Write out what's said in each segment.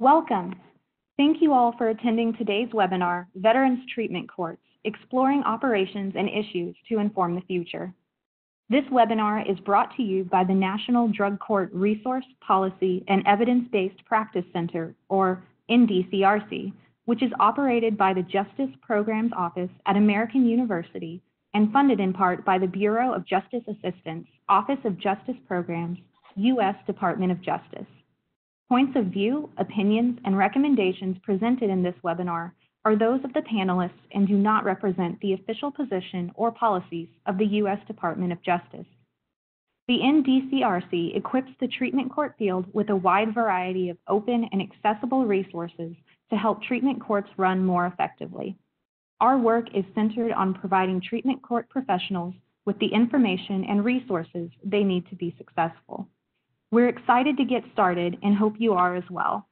Welcome. Thank you all for attending today's webinar, Veterans Treatment Courts, Exploring Operations and Issues to Inform the Future. This webinar is brought to you by the National Drug Court Resource, Policy, and Evidence-Based Practice Center, or NDCRC, which is operated by the Justice Programs Office at American University and funded in part by the Bureau of Justice Assistance, Office of Justice Programs, U.S. Department of Justice. Points of view, opinions, and recommendations presented in this webinar are those of the panelists and do not represent the official position or policies of the U.S. Department of Justice. The NDCRC equips the treatment court field with a wide variety of open and accessible resources to help treatment courts run more effectively. Our work is centered on providing treatment court professionals with the information and resources they need to be successful. We're excited to get started and hope you are as well.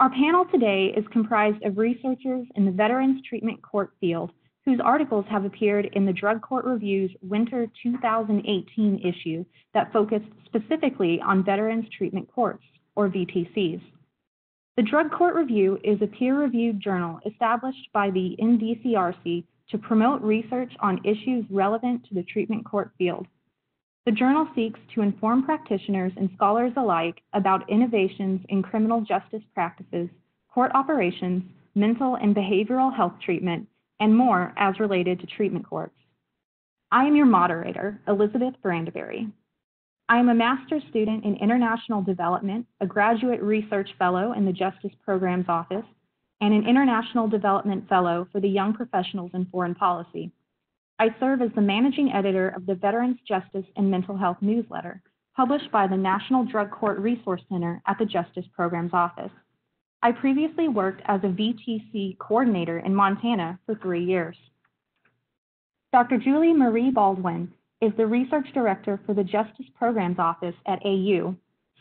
Our panel today is comprised of researchers in the Veterans Treatment Court field whose articles have appeared in the Drug Court Review's Winter 2018 issue that focused specifically on Veterans Treatment Courts, or VTCs. The Drug Court Review is a peer-reviewed journal established by the NDCRC to promote research on issues relevant to the treatment court field. The journal seeks to inform practitioners and scholars alike about innovations in criminal justice practices, court operations, mental and behavioral health treatment, and more as related to treatment courts. I am your moderator, Elizabeth Brandeberry. I am a master's student in international development, a graduate research fellow in the Justice Programs Office, and an international development fellow for the Young Professionals in Foreign Policy. I serve as the managing editor of the Veterans Justice and Mental Health newsletter, published by the National Drug Court Resource Center at the Justice Programs Office. I previously worked as a VTC coordinator in Montana for three years. Dr. Julie Marie Baldwin is the research director for the Justice Programs Office at AU,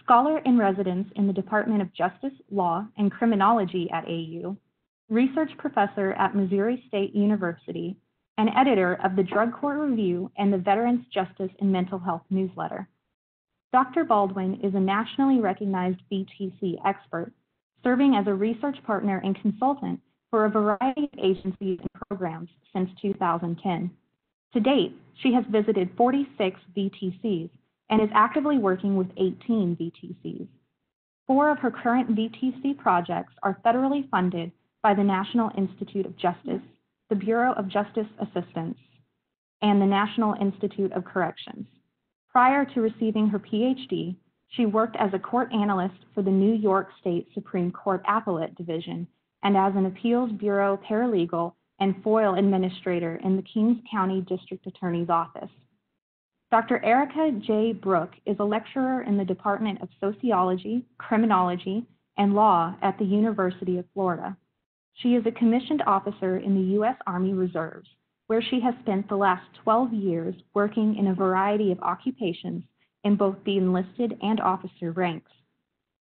scholar in residence in the Department of Justice, Law, and Criminology at AU, research professor at Missouri State University, and editor of the Drug Court Review and the Veterans Justice and Mental Health newsletter. Dr. Baldwin is a nationally recognized VTC expert, serving as a research partner and consultant for a variety of agencies and programs since 2010. To date, she has visited 46 VTCs and is actively working with 18 VTCs. Four of her current VTC projects are federally funded by the National Institute of Justice the Bureau of Justice Assistance, and the National Institute of Corrections. Prior to receiving her PhD, she worked as a court analyst for the New York State Supreme Court Appellate Division and as an Appeals Bureau paralegal and FOIL administrator in the Kings County District Attorney's Office. Dr. Erica J. Brooke is a lecturer in the Department of Sociology, Criminology, and Law at the University of Florida. She is a commissioned officer in the U.S. Army Reserves, where she has spent the last 12 years working in a variety of occupations in both the enlisted and officer ranks.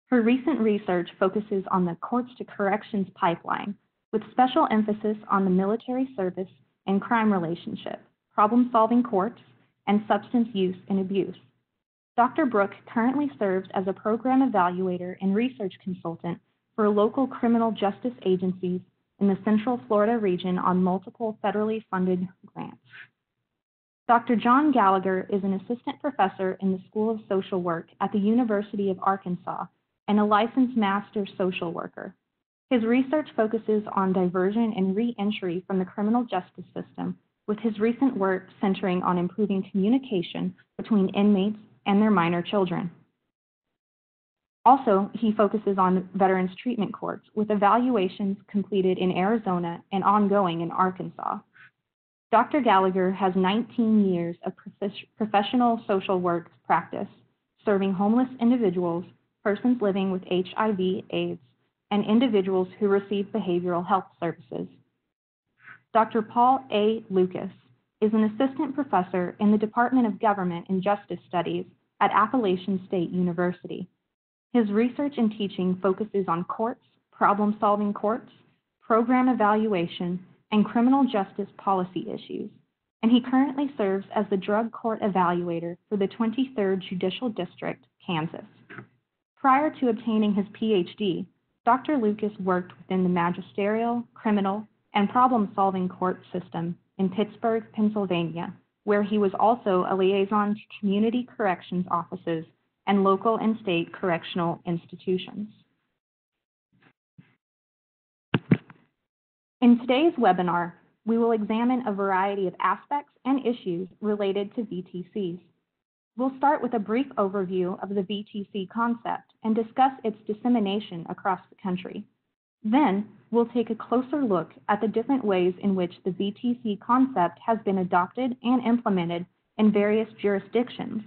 Her recent research focuses on the courts to corrections pipeline, with special emphasis on the military service and crime relationship, problem solving courts, and substance use and abuse. Dr. Brooke currently serves as a program evaluator and research consultant for local criminal justice agencies in the Central Florida region on multiple federally funded grants. Dr. John Gallagher is an assistant professor in the School of Social Work at the University of Arkansas and a licensed master social worker. His research focuses on diversion and reentry from the criminal justice system, with his recent work centering on improving communication between inmates and their minor children. Also, he focuses on veterans treatment courts with evaluations completed in Arizona and ongoing in Arkansas. Dr. Gallagher has 19 years of professional social work practice, serving homeless individuals, persons living with HIV, AIDS, and individuals who receive behavioral health services. Dr. Paul A. Lucas is an assistant professor in the Department of Government and Justice Studies at Appalachian State University. His research and teaching focuses on courts, problem solving courts, program evaluation, and criminal justice policy issues, and he currently serves as the drug court evaluator for the 23rd Judicial District, Kansas. Prior to obtaining his PhD, Dr. Lucas worked within the magisterial, criminal, and problem solving court system in Pittsburgh, Pennsylvania, where he was also a liaison to community corrections offices and local and state correctional institutions. In today's webinar, we will examine a variety of aspects and issues related to VTCs. We'll start with a brief overview of the VTC concept and discuss its dissemination across the country. Then, we'll take a closer look at the different ways in which the VTC concept has been adopted and implemented in various jurisdictions,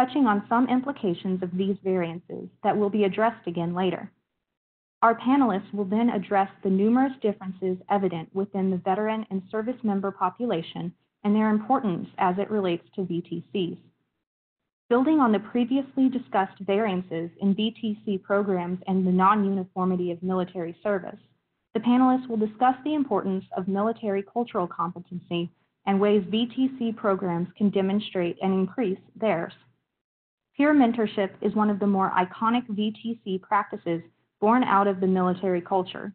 touching on some implications of these variances that will be addressed again later. Our panelists will then address the numerous differences evident within the veteran and service member population and their importance as it relates to VTCs. Building on the previously discussed variances in VTC programs and the non-uniformity of military service, the panelists will discuss the importance of military cultural competency and ways VTC programs can demonstrate and increase theirs. Peer mentorship is one of the more iconic VTC practices born out of the military culture.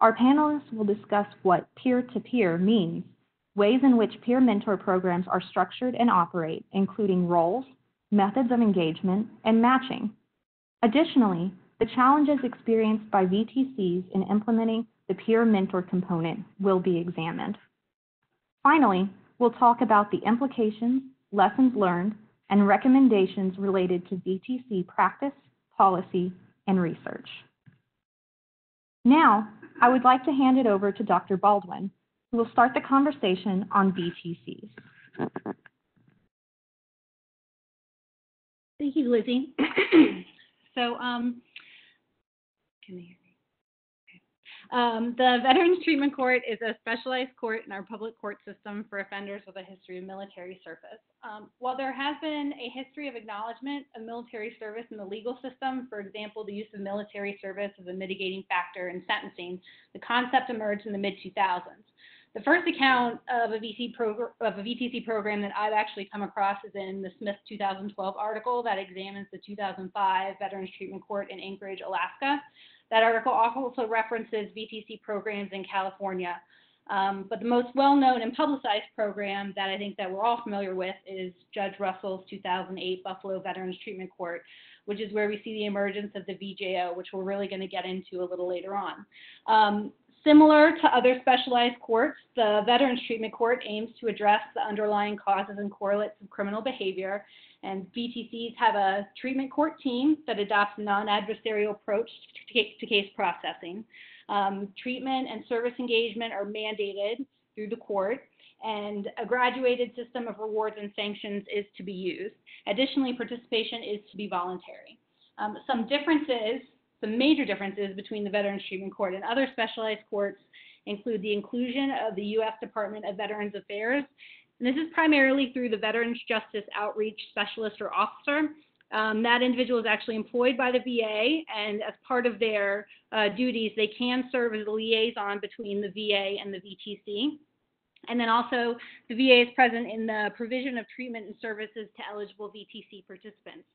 Our panelists will discuss what peer-to-peer means, ways in which peer mentor programs are structured and operate, including roles, methods of engagement, and matching. Additionally, the challenges experienced by VTCs in implementing the peer mentor component will be examined. Finally, we'll talk about the implications, lessons learned, and recommendations related to VTC practice, policy, and research. Now, I would like to hand it over to Dr. Baldwin, who will start the conversation on VTCs. Thank you, Lizzie. so, um, can they hear me? Um, the Veterans Treatment Court is a specialized court in our public court system for offenders with a history of military service. Um, while there has been a history of acknowledgement of military service in the legal system, for example, the use of military service as a mitigating factor in sentencing, the concept emerged in the mid 2000s. The first account of a, VC progr- of a VTC program that I've actually come across is in the Smith 2012 article that examines the 2005 Veterans Treatment Court in Anchorage, Alaska. That article also references VTC programs in California. Um, but the most well-known and publicized program that I think that we're all familiar with is Judge Russell's 2008 Buffalo Veterans Treatment Court, which is where we see the emergence of the VJO, which we're really going to get into a little later on. Um, Similar to other specialized courts, the Veterans Treatment Court aims to address the underlying causes and correlates of criminal behavior, and VTCs have a treatment court team that adopts a non-adversarial approach to case processing. Um, treatment and service engagement are mandated through the court, and a graduated system of rewards and sanctions is to be used. Additionally, participation is to be voluntary. Um, some differences some major differences between the Veterans Treatment Court and other specialized courts include the inclusion of the U.S. Department of Veterans Affairs. And this is primarily through the Veterans Justice Outreach Specialist or Officer. Um, that individual is actually employed by the VA, and as part of their uh, duties, they can serve as a liaison between the VA and the VTC. And then also, the VA is present in the provision of treatment and services to eligible VTC participants.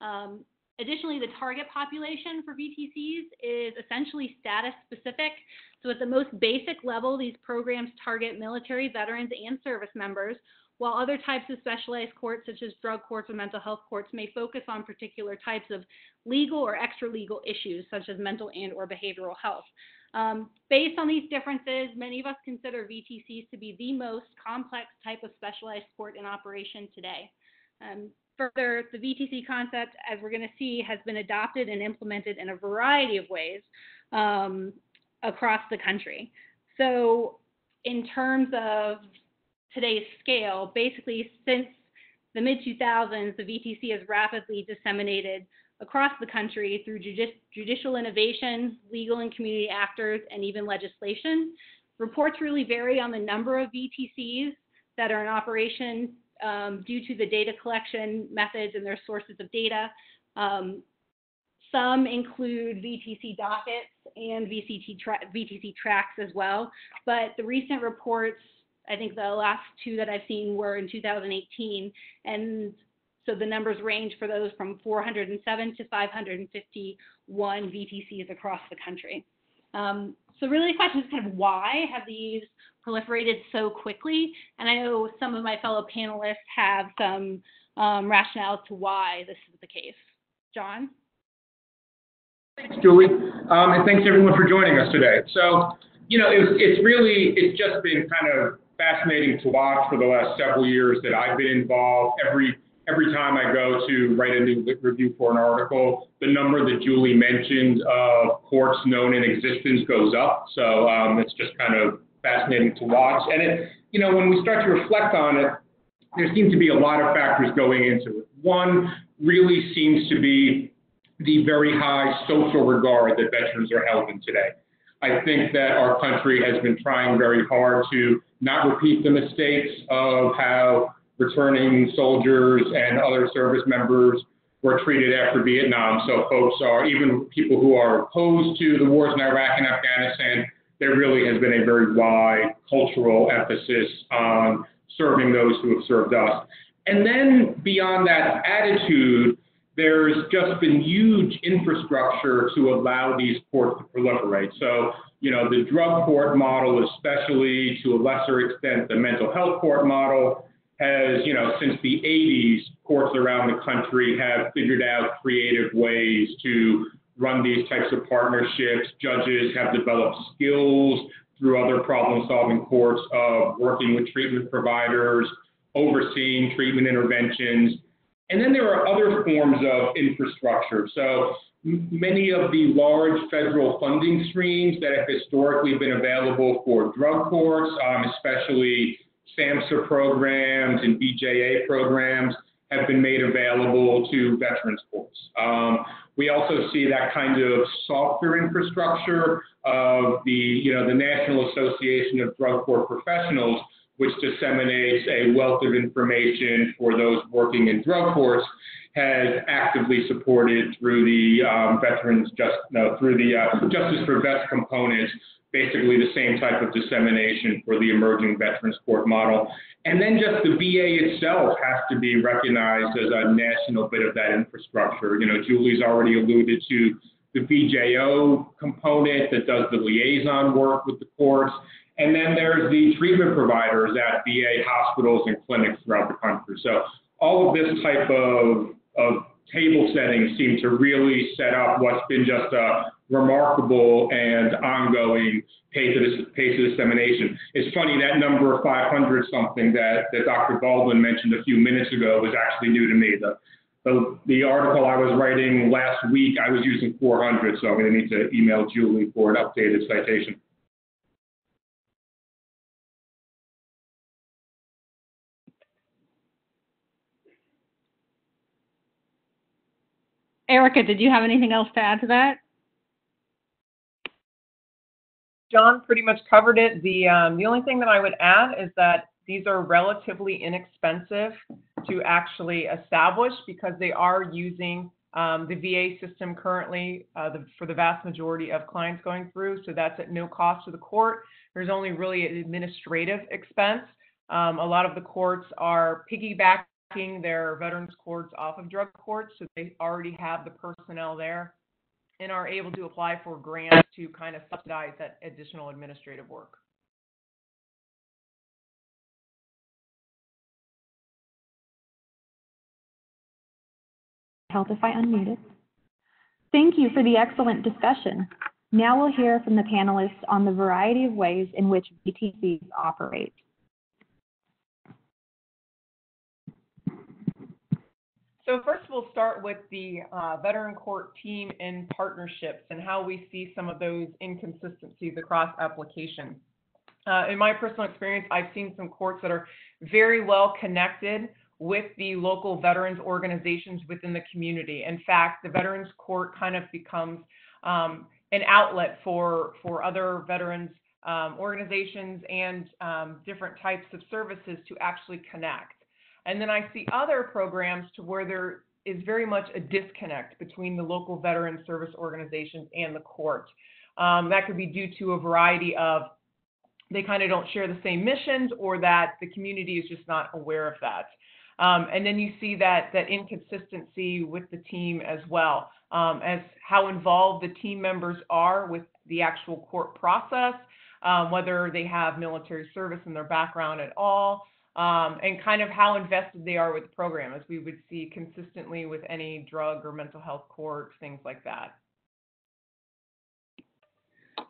Um, Additionally, the target population for VTCs is essentially status specific. So, at the most basic level, these programs target military, veterans, and service members, while other types of specialized courts, such as drug courts or mental health courts, may focus on particular types of legal or extra legal issues, such as mental and or behavioral health. Um, based on these differences, many of us consider VTCs to be the most complex type of specialized court in operation today. Um, Further, the VTC concept, as we're going to see, has been adopted and implemented in a variety of ways um, across the country. So, in terms of today's scale, basically since the mid 2000s, the VTC has rapidly disseminated across the country through judici- judicial innovation, legal and community actors, and even legislation. Reports really vary on the number of VTCs that are in operation um, due to the data collection methods and their sources of data. Um, some include VTC dockets and VCT tra VTC tracks as well, but the recent reports, I think the last two that I've seen were in 2018, and so the numbers range for those from 407 to 551 VTCs across the country. Um, so really the question is kind of why have these proliferated so quickly? And I know some of my fellow panelists have some um, rationale to why this is the case. John? Thanks, Julie. Um, and thanks everyone for joining us today. So, you know, it's, it's really, it's just been kind of fascinating to watch for the last several years that I've been involved. Every every time I go to write a new review for an article, the number that Julie mentioned of courts known in existence goes up. So um, it's just kind of fascinating to watch. And it, you know, when we start to reflect on it, there seem to be a lot of factors going into it. One really seems to be the very high social regard that veterans are held in today. I think that our country has been trying very hard to not repeat the mistakes of how returning soldiers and other service members were treated after Vietnam. So folks are, even people who are opposed to the wars in Iraq and Afghanistan, there really has been a very wide cultural emphasis on serving those who have served us. And then beyond that attitude, there's just been huge infrastructure to allow these courts to proliferate. So, you know, the drug court model, especially to a lesser extent, the mental health court model, has, you know, since the 80s, courts around the country have figured out creative ways to run these types of partnerships. Judges have developed skills through other problem solving courts of working with treatment providers, overseeing treatment interventions. And then there are other forms of infrastructure. So many of the large federal funding streams that have historically been available for drug courts, um, especially SAMHSA programs and BJA programs, have been made available to veterans courts. Um, we also see that kind of softer infrastructure of the, you know, the National Association of Drug Court Professionals, which disseminates a wealth of information for those working in drug courts, has actively supported through the um, veterans just no, through the uh, Justice for Vets components basically the same type of dissemination for the emerging veterans court model. And then just the VA itself has to be recognized as a national bit of that infrastructure. You know, Julie's already alluded to the VJO component that does the liaison work with the courts. And then there's the treatment providers at VA hospitals and clinics throughout the country. So all of this type of, of table setting seem to really set up what's been just a remarkable and ongoing pace of, pace of dissemination. It's funny, that number of 500 something that, that Dr. Baldwin mentioned a few minutes ago was actually new to me. The, the, the article I was writing last week, I was using 400, so I'm going to need to email Julie for an updated citation. Erica, did you have anything else to add to that? John pretty much covered it. The um, the only thing that I would add is that these are relatively inexpensive to actually establish because they are using um, the VA system currently uh, the, for the vast majority of clients going through. So that's at no cost to the court. There's only really an administrative expense. Um, a lot of the courts are piggybacking their veterans courts off of drug courts, so they already have the personnel there and are able to apply for grants to kind of subsidize that additional administrative work. If I. Thank you for the excellent discussion. Now we'll hear from the panelists on the variety of ways in which VTCs operate. So first we'll start with the uh, veteran court team and partnerships and how we see some of those inconsistencies across applications. Uh, in my personal experience, I've seen some courts that are very well connected with the local veterans organizations within the community. In fact, the veterans court kind of becomes um, an outlet for, for other veterans um, organizations and um, different types of services to actually connect. And then I see other programs to where there is very much a disconnect between the local veteran service organizations and the court. Um, that could be due to a variety of they kind of don't share the same missions or that the community is just not aware of that. Um, and then you see that, that inconsistency with the team as well, um, as how involved the team members are with the actual court process, um, whether they have military service in their background at all, um, and kind of how invested they are with the program, as we would see consistently with any drug or mental health court, things like that.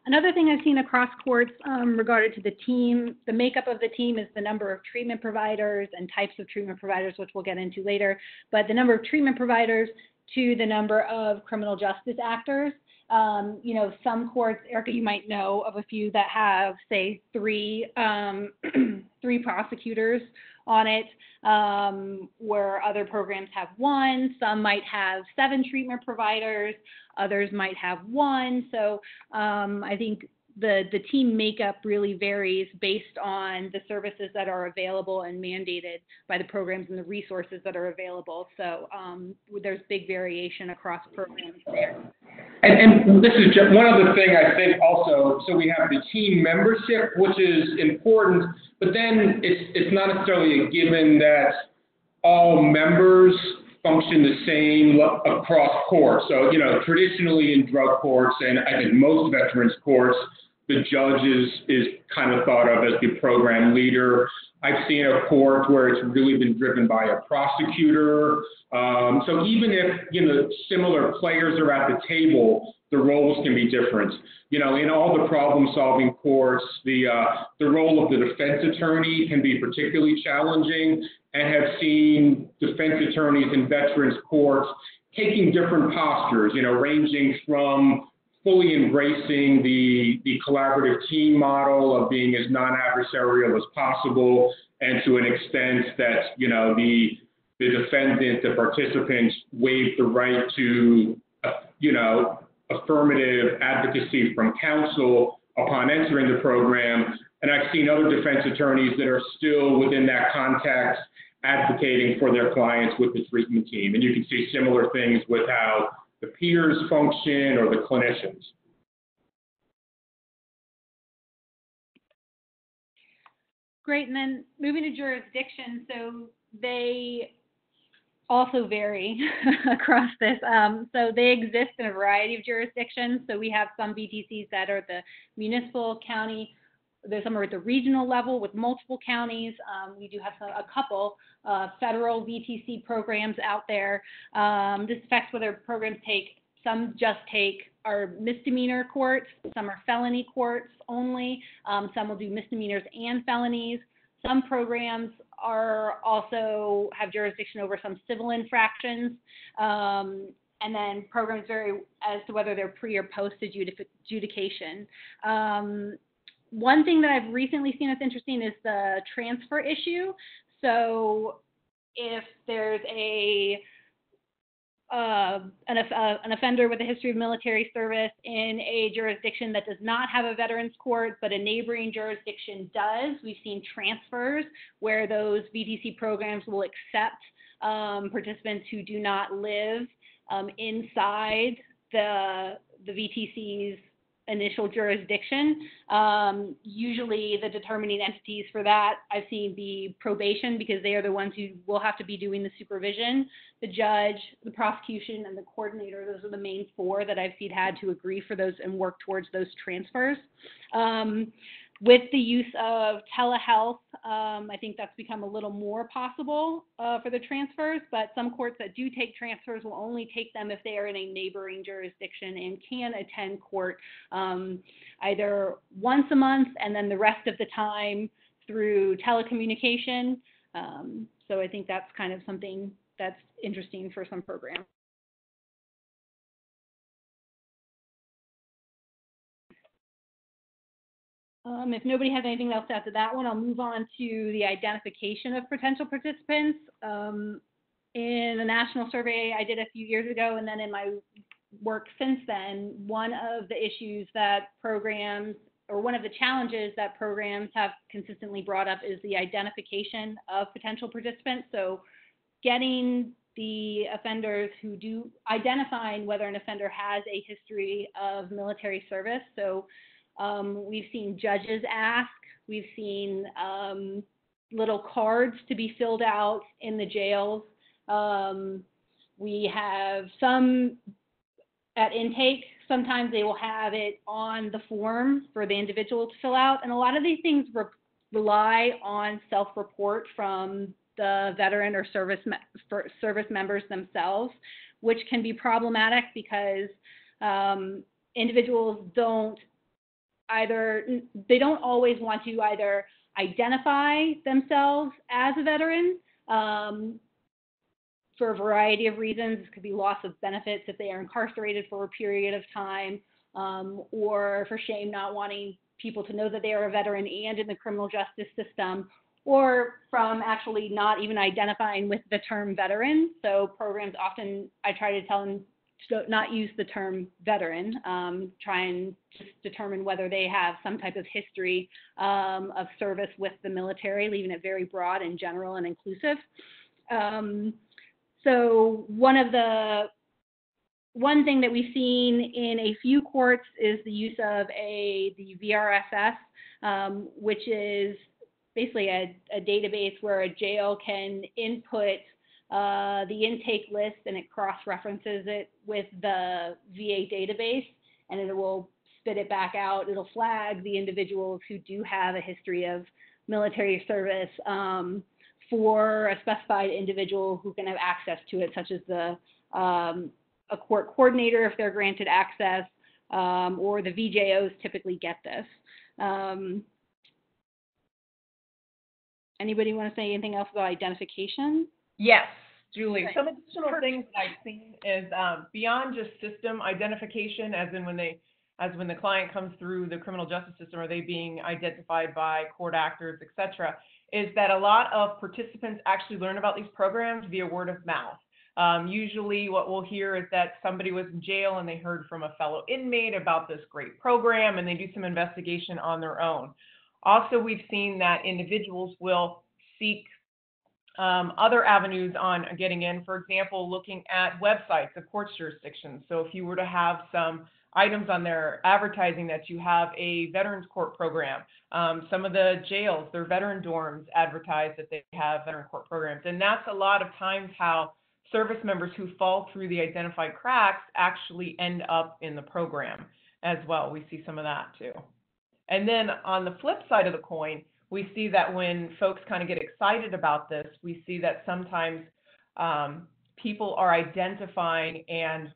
Another thing I've seen across courts um, regarding to the team, the makeup of the team is the number of treatment providers and types of treatment providers, which we'll get into later, but the number of treatment providers to the number of criminal justice actors. Um, you know, some courts, Erica, you might know of a few that have, say, three um, three prosecutors on it, um, where other programs have one. Some might have seven treatment providers. Others might have one. So um, I think the the team makeup really varies based on the services that are available and mandated by the programs and the resources that are available. So um, there's big variation across programs there. And, and this is just one other thing I think also. So we have the team membership, which is important, but then it's it's not necessarily a given that all members function the same across courts. So, you know, traditionally in drug courts and I think most veterans courts, the judge is, is kind of thought of as the program leader. I've seen a court where it's really been driven by a prosecutor. Um, so even if, you know, similar players are at the table, the roles can be different. You know, in all the problem-solving courts, the uh, the role of the defense attorney can be particularly challenging, and have seen defense attorneys in veterans courts taking different postures. You know, ranging from fully embracing the, the collaborative team model of being as non-adversarial as possible, and to an extent that you know the the defendant, the participants waive the right to uh, you know affirmative advocacy from counsel upon entering the program. And I've seen other defense attorneys that are still within that context advocating for their clients with the treatment team. And you can see similar things with how the peers function or the clinicians. Great, and then moving to jurisdiction, so they also vary across this. Um, so they exist in a variety of jurisdictions. So we have some VTCs that are the municipal, county, there's some are at the regional level with multiple counties. Um, we do have some, a couple uh, federal VTC programs out there. Um, this affects whether programs take, some just take our misdemeanor courts, some are felony courts only, um, some will do misdemeanors and felonies. Some programs are also have jurisdiction over some civil infractions. Um, and then programs vary as to whether they're pre or post adjudication. Um, one thing that I've recently seen that's interesting is the transfer issue. So if there's a uh, an, uh, an, offender with a history of military service in a jurisdiction that does not have a veterans court, but a neighboring jurisdiction does. We've seen transfers where those VTC programs will accept um, participants who do not live um, inside the the VTC's initial jurisdiction. Um, usually, the determining entities for that I've seen be probation because they are the ones who will have to be doing the supervision. The judge, the prosecution, and the coordinator, those are the main four that I've seen had to agree for those and work towards those transfers. Um, with the use of telehealth, um, I think that's become a little more possible uh, for the transfers, but some courts that do take transfers will only take them if they are in a neighboring jurisdiction and can attend court um, either once a month and then the rest of the time through telecommunication. Um, so I think that's kind of something that's interesting for some programs. Um, if nobody has anything else after that one, I'll move on to the identification of potential participants. Um, in a national survey I did a few years ago, and then in my work since then, one of the issues that programs or one of the challenges that programs have consistently brought up is the identification of potential participants. So, getting the offenders who do identifying whether an offender has a history of military service. So, um, we've seen judges ask. We've seen um, little cards to be filled out in the jails. Um, we have some at intake. Sometimes they will have it on the form for the individual to fill out, and a lot of these things re- rely on self-report from the veteran or service me- service members themselves, which can be problematic because um, individuals don't either they don't always want to either identify themselves as a veteran um, for a variety of reasons. This could be loss of benefits if they are incarcerated for a period of time, um, or for shame, not wanting people to know that they are a veteran and in the criminal justice system, or from actually not even identifying with the term veteran. So programs often, I try to tell them not use the term veteran, um, try and just determine whether they have some type of history um, of service with the military, leaving it very broad and general and inclusive. Um, so one of the one thing that we've seen in a few courts is the use of a the VRSS, um, which is basically a, a, database where a jail can input uh, the intake list and it cross-references it with the VA database, and it will spit it back out. It'll flag the individuals who do have a history of military service. Um, for a specified individual who can have access to it, such as the um, a court coordinator if they're granted access, um, or the VJOs typically get this. Um, anybody want to say anything else about identification? Yes, Julie. Some additional things that I've seen is um, beyond just system identification, as in when they as when the client comes through the criminal justice system, are they being identified by court actors, et cetera, is that a lot of participants actually learn about these programs via word of mouth. Um, usually, what we'll hear is that somebody was in jail and they heard from a fellow inmate about this great program and they do some investigation on their own. Also, we've seen that individuals will seek um, other avenues on getting in, for example, looking at websites of court jurisdictions. So, if you were to have some items on their advertising that you have a veterans court program. Um, some of the jails, their veteran dorms advertise that they have veteran court programs. And that's a lot of times how service members who fall through the identified cracks actually end up in the program as well. We see some of that too. And then on the flip side of the coin, we see that when folks kind of get excited about this, we see that sometimes um, people are identifying and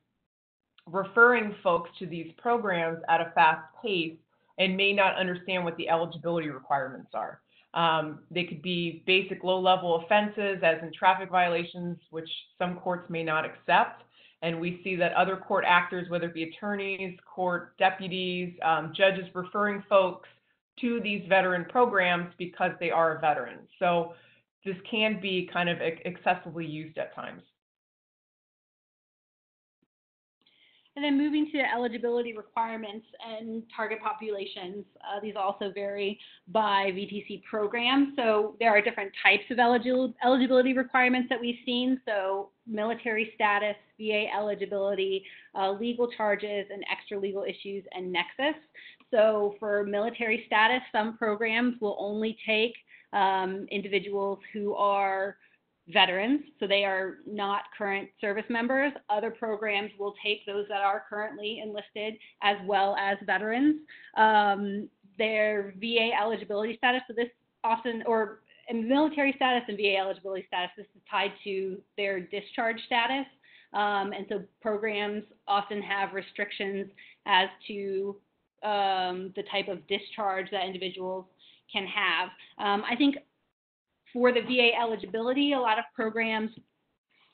referring folks to these programs at a fast pace and may not understand what the eligibility requirements are. Um, they could be basic low level offenses, as in traffic violations, which some courts may not accept. And we see that other court actors, whether it be attorneys, court deputies, um, judges, referring folks to these veteran programs because they are a veteran. So this can be kind of excessively used at times. And then moving to eligibility requirements and target populations, uh, these also vary by VTC program. So there are different types of eligibility requirements that we've seen. So military status, VA eligibility, uh, legal charges, and extra legal issues and nexus. So for military status, some programs will only take um, individuals who are veterans, so they are not current service members. Other programs will take those that are currently enlisted as well as veterans. Um, their VA eligibility status, so this often, or military status and VA eligibility status, this is tied to their discharge status. Um, and so programs often have restrictions as to um, the type of discharge that individuals can have. Um, I think for the VA eligibility, a lot of programs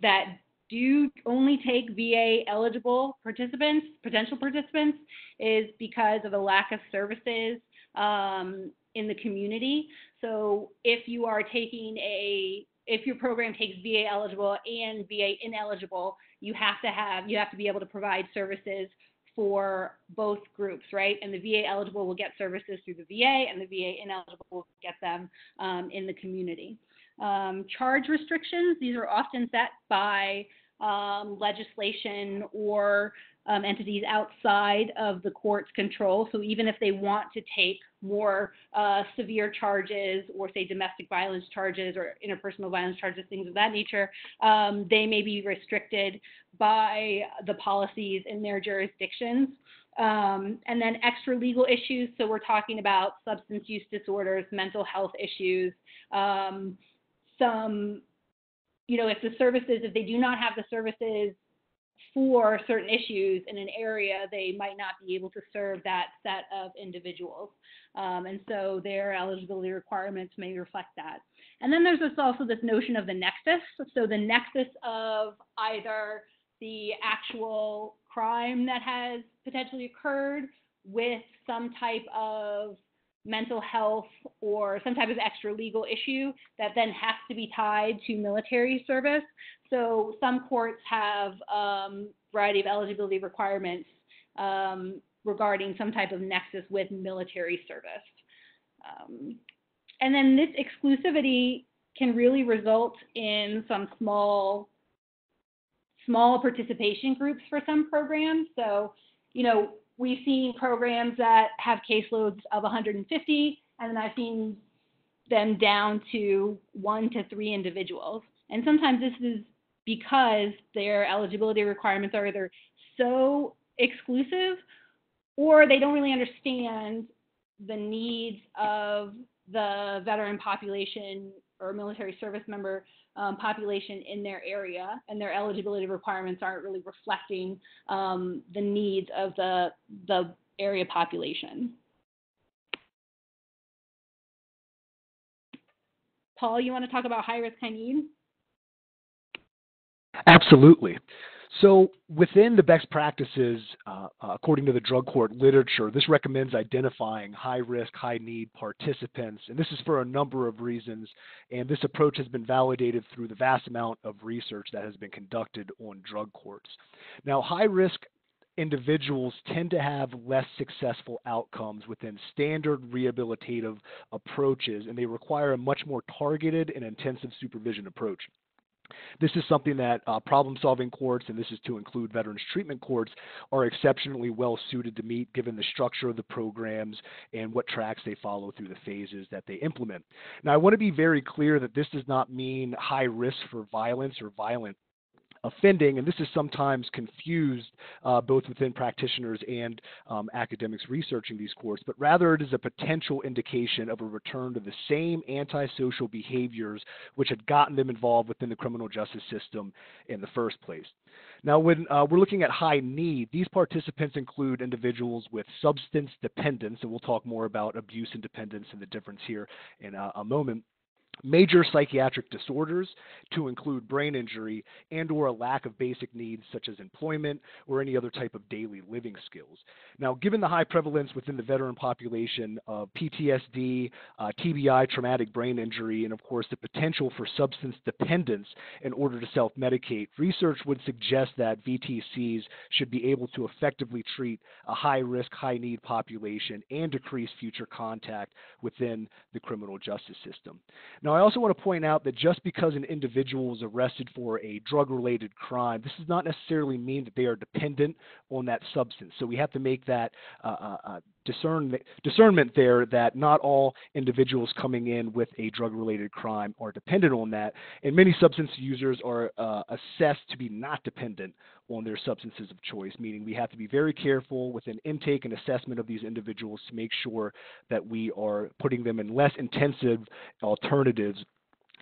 that do only take VA eligible participants, potential participants, is because of a lack of services um, in the community. So if you are taking a if your program takes VA eligible and VA ineligible, you have to have you have to be able to provide services for both groups, right? And the VA eligible will get services through the VA, and the VA ineligible will get them um, in the community. Um, charge restrictions, these are often set by um, legislation or um, entities outside of the court's control. So even if they want to take more uh, severe charges or say domestic violence charges or interpersonal violence charges, things of that nature, um, they may be restricted by the policies in their jurisdictions. Um, and then extra legal issues. So we're talking about substance use disorders, mental health issues, um, some, you know, if the services, if they do not have the services for certain issues in an area, they might not be able to serve that set of individuals. Um, and so their eligibility requirements may reflect that. And then there's this, also this notion of the nexus. So the nexus of either the actual crime that has potentially occurred with some type of mental health or some type of extra legal issue that then has to be tied to military service. So some courts have a um, variety of eligibility requirements um, regarding some type of nexus with military service. Um, and then this exclusivity can really result in some small small participation groups for some programs. So, you know, we've seen programs that have caseloads of 150, and then I've seen them down to one to three individuals. And sometimes this is because their eligibility requirements are either so exclusive or they don't really understand the needs of the veteran population or military service member um, population in their area, and their eligibility requirements aren't really reflecting um, the needs of the, the area population. Paul, you want to talk about high risk, high need? Absolutely. So, within the best practices, uh, uh, according to the drug court literature, this recommends identifying high risk, high need participants. And this is for a number of reasons. And this approach has been validated through the vast amount of research that has been conducted on drug courts. Now, high risk individuals tend to have less successful outcomes within standard rehabilitative approaches, and they require a much more targeted and intensive supervision approach. This is something that uh, problem solving courts, and this is to include veterans treatment courts, are exceptionally well suited to meet given the structure of the programs and what tracks they follow through the phases that they implement. Now, I want to be very clear that this does not mean high risk for violence or violent offending, and this is sometimes confused uh, both within practitioners and um, academics researching these courts, but rather it is a potential indication of a return to the same antisocial behaviors which had gotten them involved within the criminal justice system in the first place. Now, when uh, we're looking at high need, these participants include individuals with substance dependence, and we'll talk more about abuse and dependence and the difference here in uh, a moment major psychiatric disorders to include brain injury and or a lack of basic needs such as employment or any other type of daily living skills. Now, given the high prevalence within the veteran population of PTSD, uh, TBI, traumatic brain injury, and of course the potential for substance dependence in order to self-medicate, research would suggest that VTCs should be able to effectively treat a high-risk, high-need population and decrease future contact within the criminal justice system. Now, I also want to point out that just because an individual is arrested for a drug related crime, this does not necessarily mean that they are dependent on that substance. So we have to make that uh, uh, discernment, discernment there that not all individuals coming in with a drug related crime are dependent on that. And many substance users are uh, assessed to be not dependent on their substances of choice, meaning we have to be very careful with an intake and assessment of these individuals to make sure that we are putting them in less intensive alternatives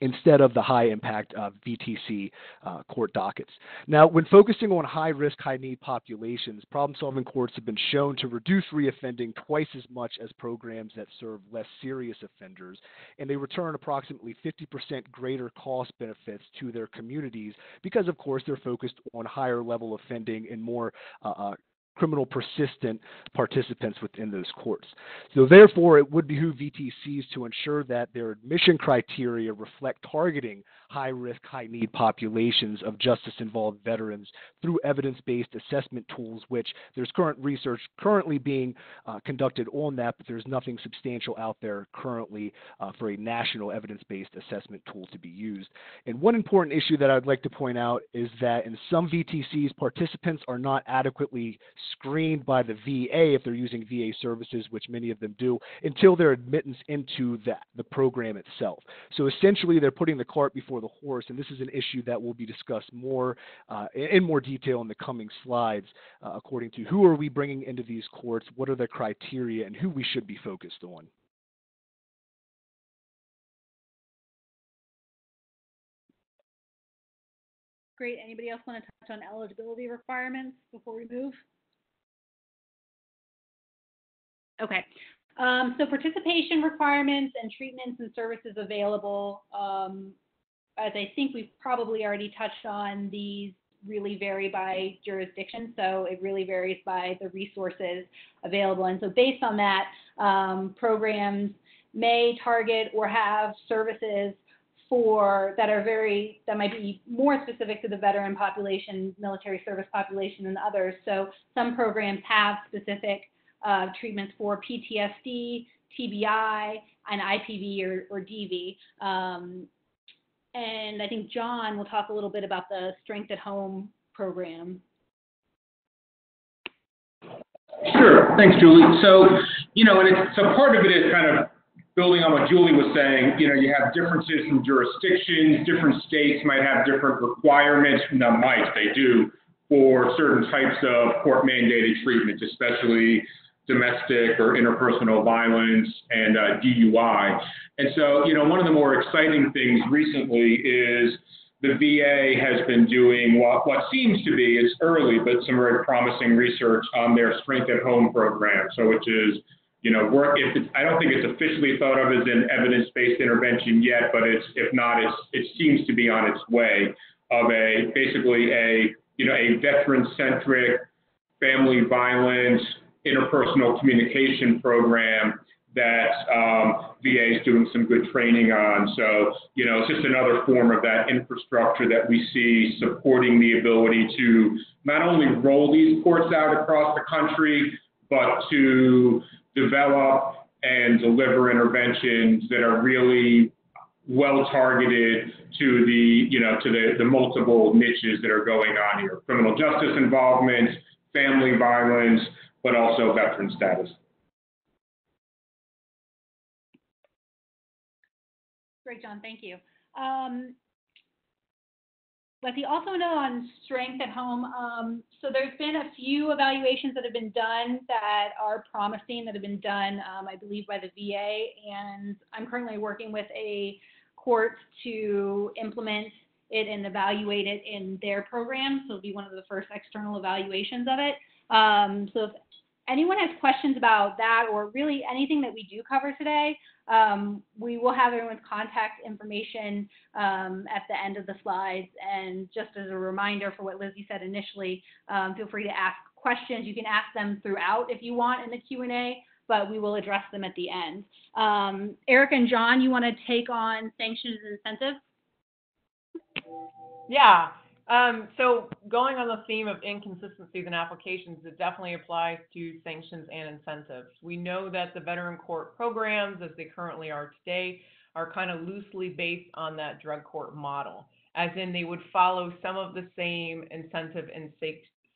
instead of the high impact uh, VTC uh, court dockets. Now, when focusing on high risk, high need populations, problem solving courts have been shown to reduce reoffending twice as much as programs that serve less serious offenders, and they return approximately 50% greater cost benefits to their communities because, of course, they're focused on higher level offending and more uh, uh criminal persistent participants within those courts. So therefore, it would behoove VTCs to ensure that their admission criteria reflect targeting high risk, high need populations of justice involved veterans through evidence based assessment tools, which there's current research currently being uh, conducted on that, but there's nothing substantial out there currently uh, for a national evidence based assessment tool to be used. And one important issue that I'd like to point out is that in some VTCs, participants are not adequately screened by the VA if they're using VA services, which many of them do, until their admittance into the, the program itself. So essentially, they're putting the cart before the horse, and this is an issue that will be discussed more uh, in more detail in the coming slides, uh, according to who are we bringing into these courts, what are the criteria, and who we should be focused on. Great. Anybody else want to touch on eligibility requirements before we move? Okay. Um, so participation requirements and treatments and services available. Um, as I think we've probably already touched on, these really vary by jurisdiction. So it really varies by the resources available. And so based on that, um, programs may target or have services for that are very that might be more specific to the veteran population, military service population than others. So some programs have specific uh, treatments for PTSD, TBI, and IPV or, or DV. Um, and I think John will talk a little bit about the Strength at Home program. Sure. Thanks, Julie. So, you know, and it's, so part of it is kind of building on what Julie was saying, you know, you have differences from jurisdictions. Different states might have different requirements. Not might, they do, for certain types of court mandated treatments, especially domestic or interpersonal violence and uh, DUI. And so, you know, one of the more exciting things recently is the VA has been doing what, what seems to be, it's early, but some very promising research on their Strength at Home program. So, which is you know, work. If it's, I don't think it's officially thought of as an evidence-based intervention yet, but it's if not, it's it seems to be on its way of a basically a you know a veteran-centric family violence interpersonal communication program that um, VA is doing some good training on. So, you know, it's just another form of that infrastructure that we see supporting the ability to not only roll these courts out across the country, but to develop and deliver interventions that are really well targeted to the, you know, to the, the multiple niches that are going on here. Criminal justice involvement, family violence, but also veteran status. Great, John. Thank you. Um, Letty, also know on strength at home, um, so there's been a few evaluations that have been done that are promising that have been done, um, I believe, by the VA, and I'm currently working with a court to implement it and evaluate it in their program. So it'll be one of the first external evaluations of it. Um, so if anyone has questions about that or really anything that we do cover today, um, we will have everyone's contact information um, at the end of the slides. And just as a reminder for what Lizzie said initially, um, feel free to ask questions. You can ask them throughout if you want in the Q&A, but we will address them at the end. Um, Eric and John, you want to take on sanctions and incentives? Yeah. Um, so going on the theme of inconsistencies in applications, it definitely applies to sanctions and incentives. We know that the veteran court programs, as they currently are today, are kind of loosely based on that drug court model, as in they would follow some of the same incentive and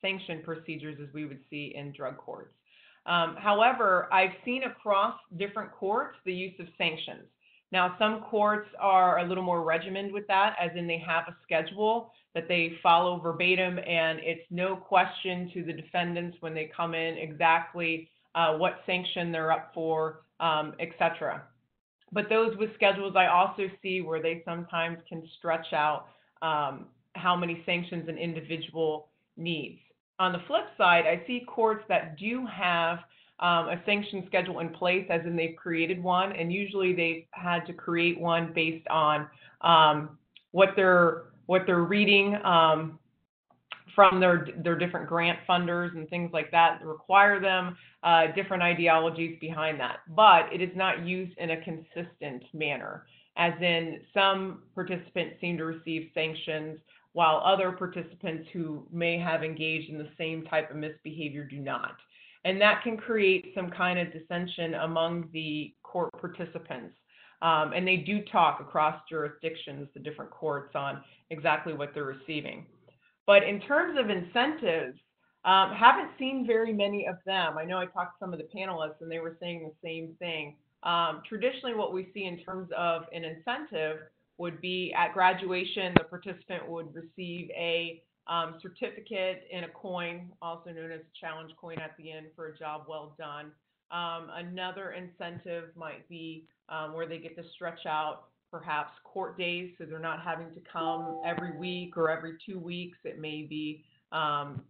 sanction procedures as we would see in drug courts. Um, however, I've seen across different courts the use of sanctions. Now, some courts are a little more regimented with that, as in they have a schedule that they follow verbatim, and it's no question to the defendants when they come in exactly uh, what sanction they're up for, um, etc. But those with schedules, I also see where they sometimes can stretch out um, how many sanctions an individual needs. On the flip side, I see courts that do have um, a sanction schedule in place, as in they've created one, and usually they've had to create one based on um, what they're what they're reading um, from their their different grant funders and things like that require them uh, different ideologies behind that. But it is not used in a consistent manner, as in some participants seem to receive sanctions while other participants who may have engaged in the same type of misbehavior do not. And that can create some kind of dissension among the court participants. Um, and they do talk across jurisdictions, the different courts, on exactly what they're receiving. But in terms of incentives, Um, haven't seen very many of them. I know I talked to some of the panelists and they were saying the same thing. Um, traditionally, what we see in terms of an incentive would be at graduation, the participant would receive a um, certificate in a coin, also known as a challenge coin at the end for a job well done. Um, another incentive might be um, where they get to stretch out perhaps court days so they're not having to come every week or every two weeks. It may be, um,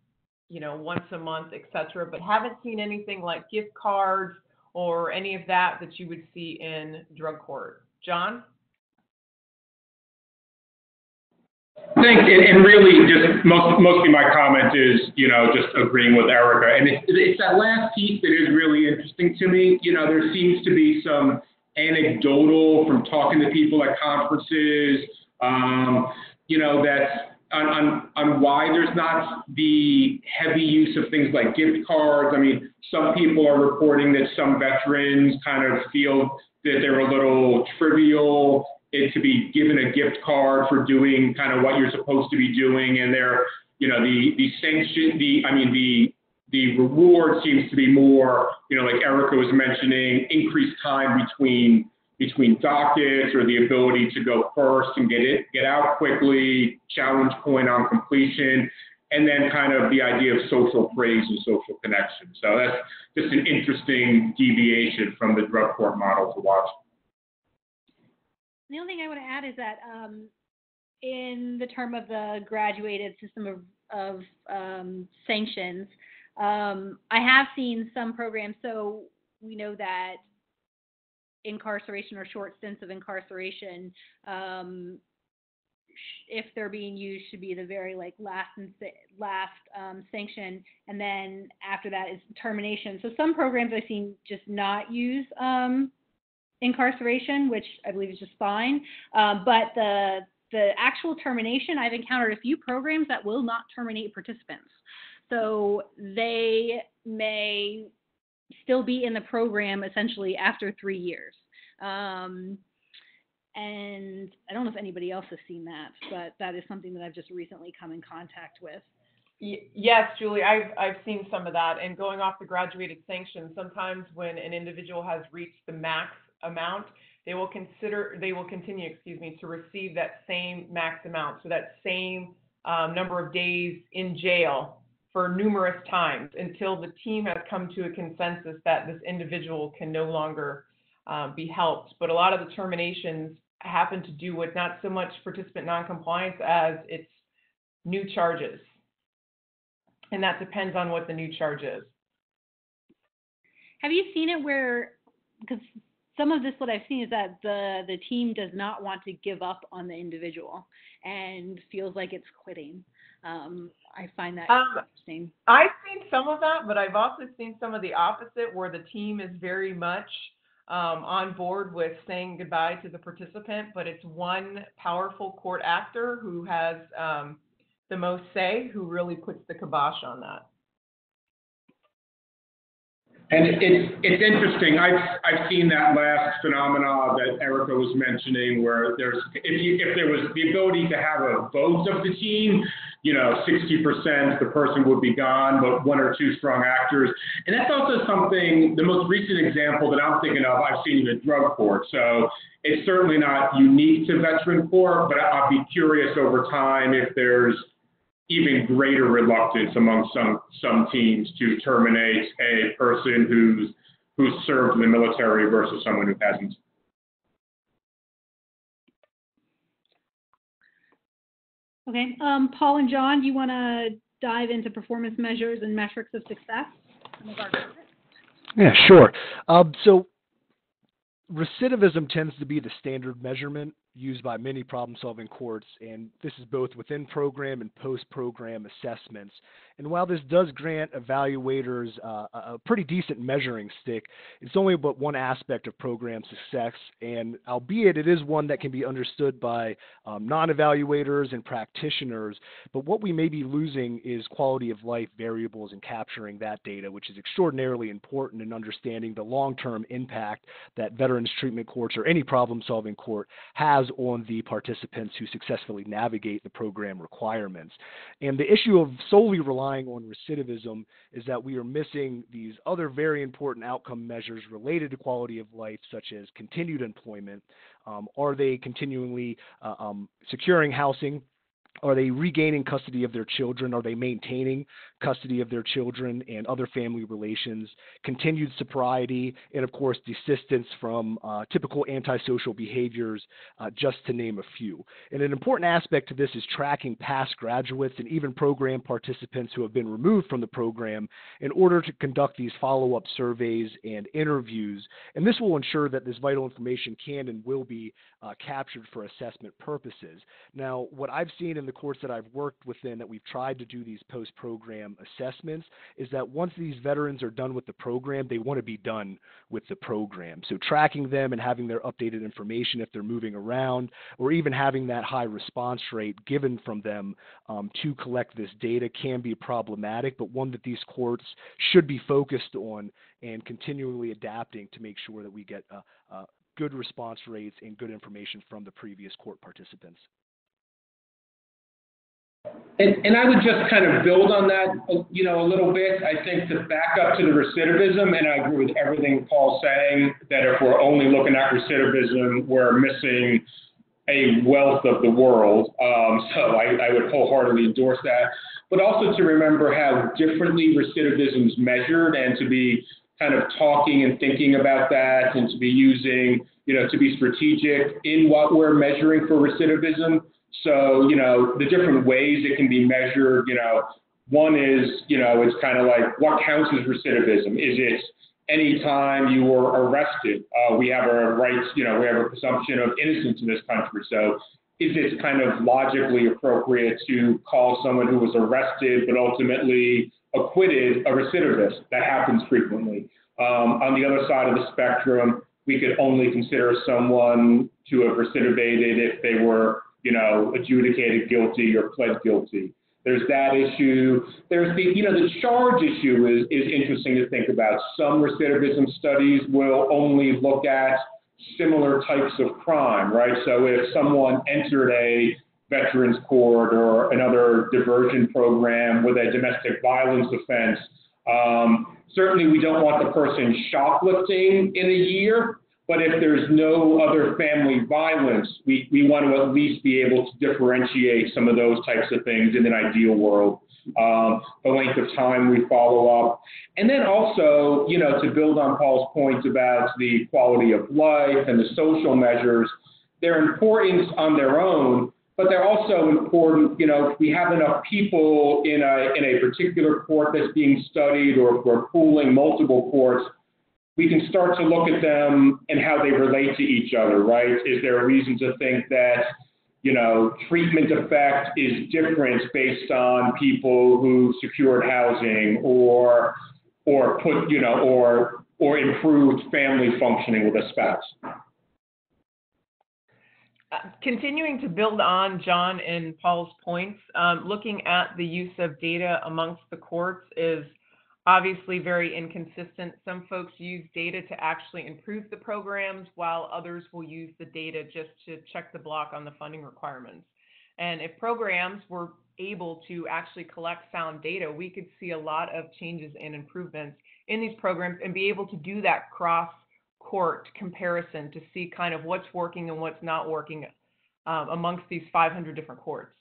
you know, once a month, et cetera, but haven't seen anything like gift cards or any of that that you would see in drug court. John? Thanks, and, and really, just most, mostly my comment is, you know, just agreeing with Erica, and it's, it's that last piece that is really interesting to me. You know, there seems to be some anecdotal from talking to people at conferences, um, you know, that's on, on, on why there's not the heavy use of things like gift cards. I mean, some people are reporting that some veterans kind of feel that they're a little trivial it to be given a gift card for doing kind of what you're supposed to be doing and they're you know the the sanction the i mean the the reward seems to be more you know like erica was mentioning increased time between between dockets or the ability to go first and get it get out quickly challenge coin on completion and then kind of the idea of social praise and social connection. So that's just an interesting deviation from the drug court model to watch the only thing I want to add is that um, in the term of the graduated system of, of um, sanctions, um, I have seen some programs. So we know that incarceration or short stints of incarceration, um, if they're being used, should be the very like last and last um, sanction, and then after that is termination. So some programs I've seen just not use um, incarceration, which I believe is just fine. Um, but the the actual termination, I've encountered a few programs that will not terminate participants. So they may still be in the program essentially after three years. Um, and I don't know if anybody else has seen that, but that is something that I've just recently come in contact with. Yes, Julie, I've I've seen some of that. And going off the graduated sanction, sometimes when an individual has reached the max amount, they will consider, they will continue, excuse me, to receive that same max amount. So that same um, number of days in jail for numerous times until the team has come to a consensus that this individual can no longer uh, be helped. But a lot of the terminations happen to do with not so much participant noncompliance as it's new charges. And that depends on what the new charge is. Have you seen it where, because some of this what I've seen is that the the team does not want to give up on the individual and feels like it's quitting. Um, I find that um, interesting. I've seen some of that, but I've also seen some of the opposite where the team is very much um, on board with saying goodbye to the participant, but it's one powerful court actor who has um, the most say who really puts the kibosh on that. And it's it's interesting. I've I've seen that last phenomena that Erica was mentioning, where there's if you if there was the ability to have a vote of the team, you know, 60% the person would be gone, but one or two strong actors. And that's also something. The most recent example that I'm thinking of, I've seen in the drug court. So it's certainly not unique to veteran court, but I'd be curious over time if there's even greater reluctance among some some teams to terminate a person who's who's served in the military versus someone who hasn't. Okay, um, Paul and John, do you want to dive into performance measures and metrics of success? Yeah, sure. Um, so recidivism tends to be the standard measurement used by many problem solving courts, and this is both within program and post program assessments. And while this does grant evaluators uh, a pretty decent measuring stick, it's only but one aspect of program success, and albeit it is one that can be understood by um, non evaluators and practitioners, but what we may be losing is quality of life variables in capturing that data, which is extraordinarily important in understanding the long term impact that veterans treatment courts or any problem solving court has as on the participants who successfully navigate the program requirements. And the issue of solely relying on recidivism is that we are missing these other very important outcome measures related to quality of life, such as continued employment. Um, are they continually uh, um, securing housing? Are they regaining custody of their children? Are they maintaining custody of their children and other family relations? Continued sobriety, and of course, desistance from uh, typical antisocial behaviors, uh, just to name a few. And an important aspect to this is tracking past graduates and even program participants who have been removed from the program in order to conduct these follow up surveys and interviews. And this will ensure that this vital information can and will be uh, captured for assessment purposes. Now, what I've seen in in the courts that I've worked within that we've tried to do these post program assessments is that once these veterans are done with the program, they want to be done with the program. So tracking them and having their updated information if they're moving around, or even having that high response rate given from them um, to collect this data can be problematic, but one that these courts should be focused on and continually adapting to make sure that we get uh, uh, good response rates and good information from the previous court participants. And, and I would just kind of build on that, you know, a little bit. I think to back up to the recidivism, and I agree with everything Paul's saying, that if we're only looking at recidivism, we're missing a wealth of the world. Um, so I, I would wholeheartedly endorse that. But also to remember how differently recidivism is measured and to be kind of talking and thinking about that and to be using, you know, to be strategic in what we're measuring for recidivism so, you know, the different ways it can be measured, you know, one is, you know, it's kind of like what counts as recidivism? Is it anytime you were arrested? Uh, we have a right, you know, we have a presumption of innocence in this country. So is it kind of logically appropriate to call someone who was arrested but ultimately acquitted a recidivist? That happens frequently. Um, on the other side of the spectrum, we could only consider someone to have recidivated if they were you know, adjudicated guilty or pled guilty. There's that issue. There's the, you know, the charge issue is, is interesting to think about. Some recidivism studies will only look at similar types of crime, right? So if someone entered a veterans court or another diversion program with a domestic violence offense, um, certainly we don't want the person shoplifting in a year, but if there's no other family violence, we, we want to at least be able to differentiate some of those types of things in an ideal world. Um, the length of time we follow up. And then also, you know, to build on Paul's point about the quality of life and the social measures, they're important on their own, but they're also important, you know, if we have enough people in a, in a particular court that's being studied or if we're pooling multiple courts, we can start to look at them and how they relate to each other, right? Is there a reason to think that, you know, treatment effect is different based on people who secured housing or, or put, you know, or, or improved family functioning with a spouse? Uh, continuing to build on John and Paul's points, um, looking at the use of data amongst the courts is obviously very inconsistent. Some folks use data to actually improve the programs, while others will use the data just to check the block on the funding requirements. And if programs were able to actually collect sound data, we could see a lot of changes and improvements in these programs and be able to do that cross court comparison to see kind of what's working and what's not working um, amongst these 500 different courts.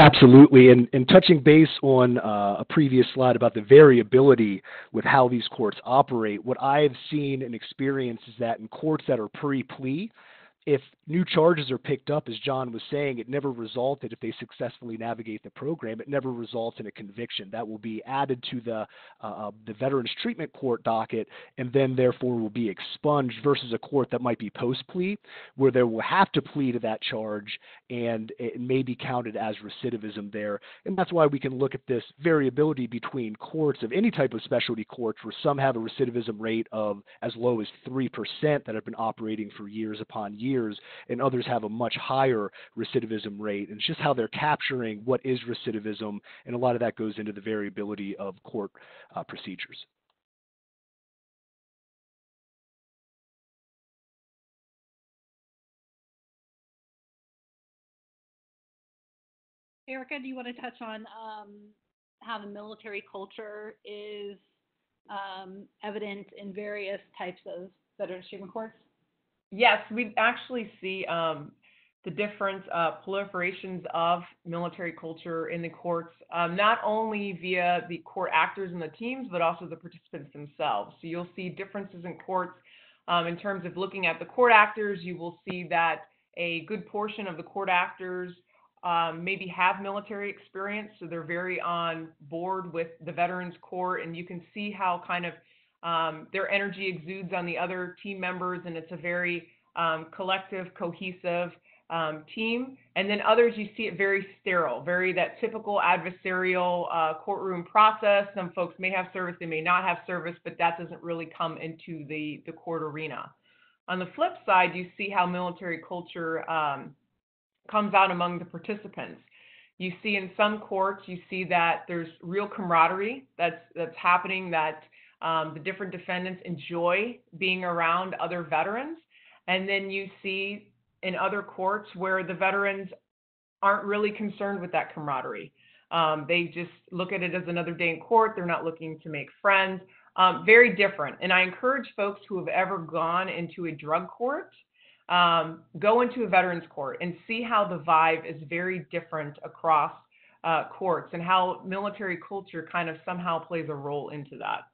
Absolutely, and, and touching base on uh, a previous slide about the variability with how these courts operate, what I've seen and experienced is that in courts that are pre-plea, if new charges are picked up, as John was saying, it never resulted, if they successfully navigate the program, it never results in a conviction. That will be added to the, uh, uh, the Veterans Treatment Court docket and then therefore will be expunged versus a court that might be post plea, where they will have to plea to that charge and it may be counted as recidivism there. And that's why we can look at this variability between courts of any type of specialty courts where some have a recidivism rate of as low as 3% that have been operating for years upon years years, and others have a much higher recidivism rate. And it's just how they're capturing what is recidivism, and a lot of that goes into the variability of court uh, procedures. Erica, do you want to touch on um, how the military culture is um, evident in various types of veteran treatment Courts? Yes, we actually see um, the different uh, proliferations of military culture in the courts, um, not only via the court actors and the teams, but also the participants themselves. So you'll see differences in courts um, in terms of looking at the court actors. You will see that a good portion of the court actors um, maybe have military experience, so they're very on board with the Veterans Court, and you can see how kind of um, their energy exudes on the other team members, and it's a very um, collective, cohesive um, team. And then others, you see it very sterile, very that typical adversarial uh, courtroom process. Some folks may have service, they may not have service, but that doesn't really come into the, the court arena. On the flip side, you see how military culture um, comes out among the participants. You see in some courts, you see that there's real camaraderie that's that's happening. That um, the different defendants enjoy being around other veterans, and then you see in other courts where the veterans aren't really concerned with that camaraderie. Um, they just look at it as another day in court. They're not looking to make friends. Um, very different. And I encourage folks who have ever gone into a drug court, um, go into a veterans court and see how the vibe is very different across uh, courts and how military culture kind of somehow plays a role into that.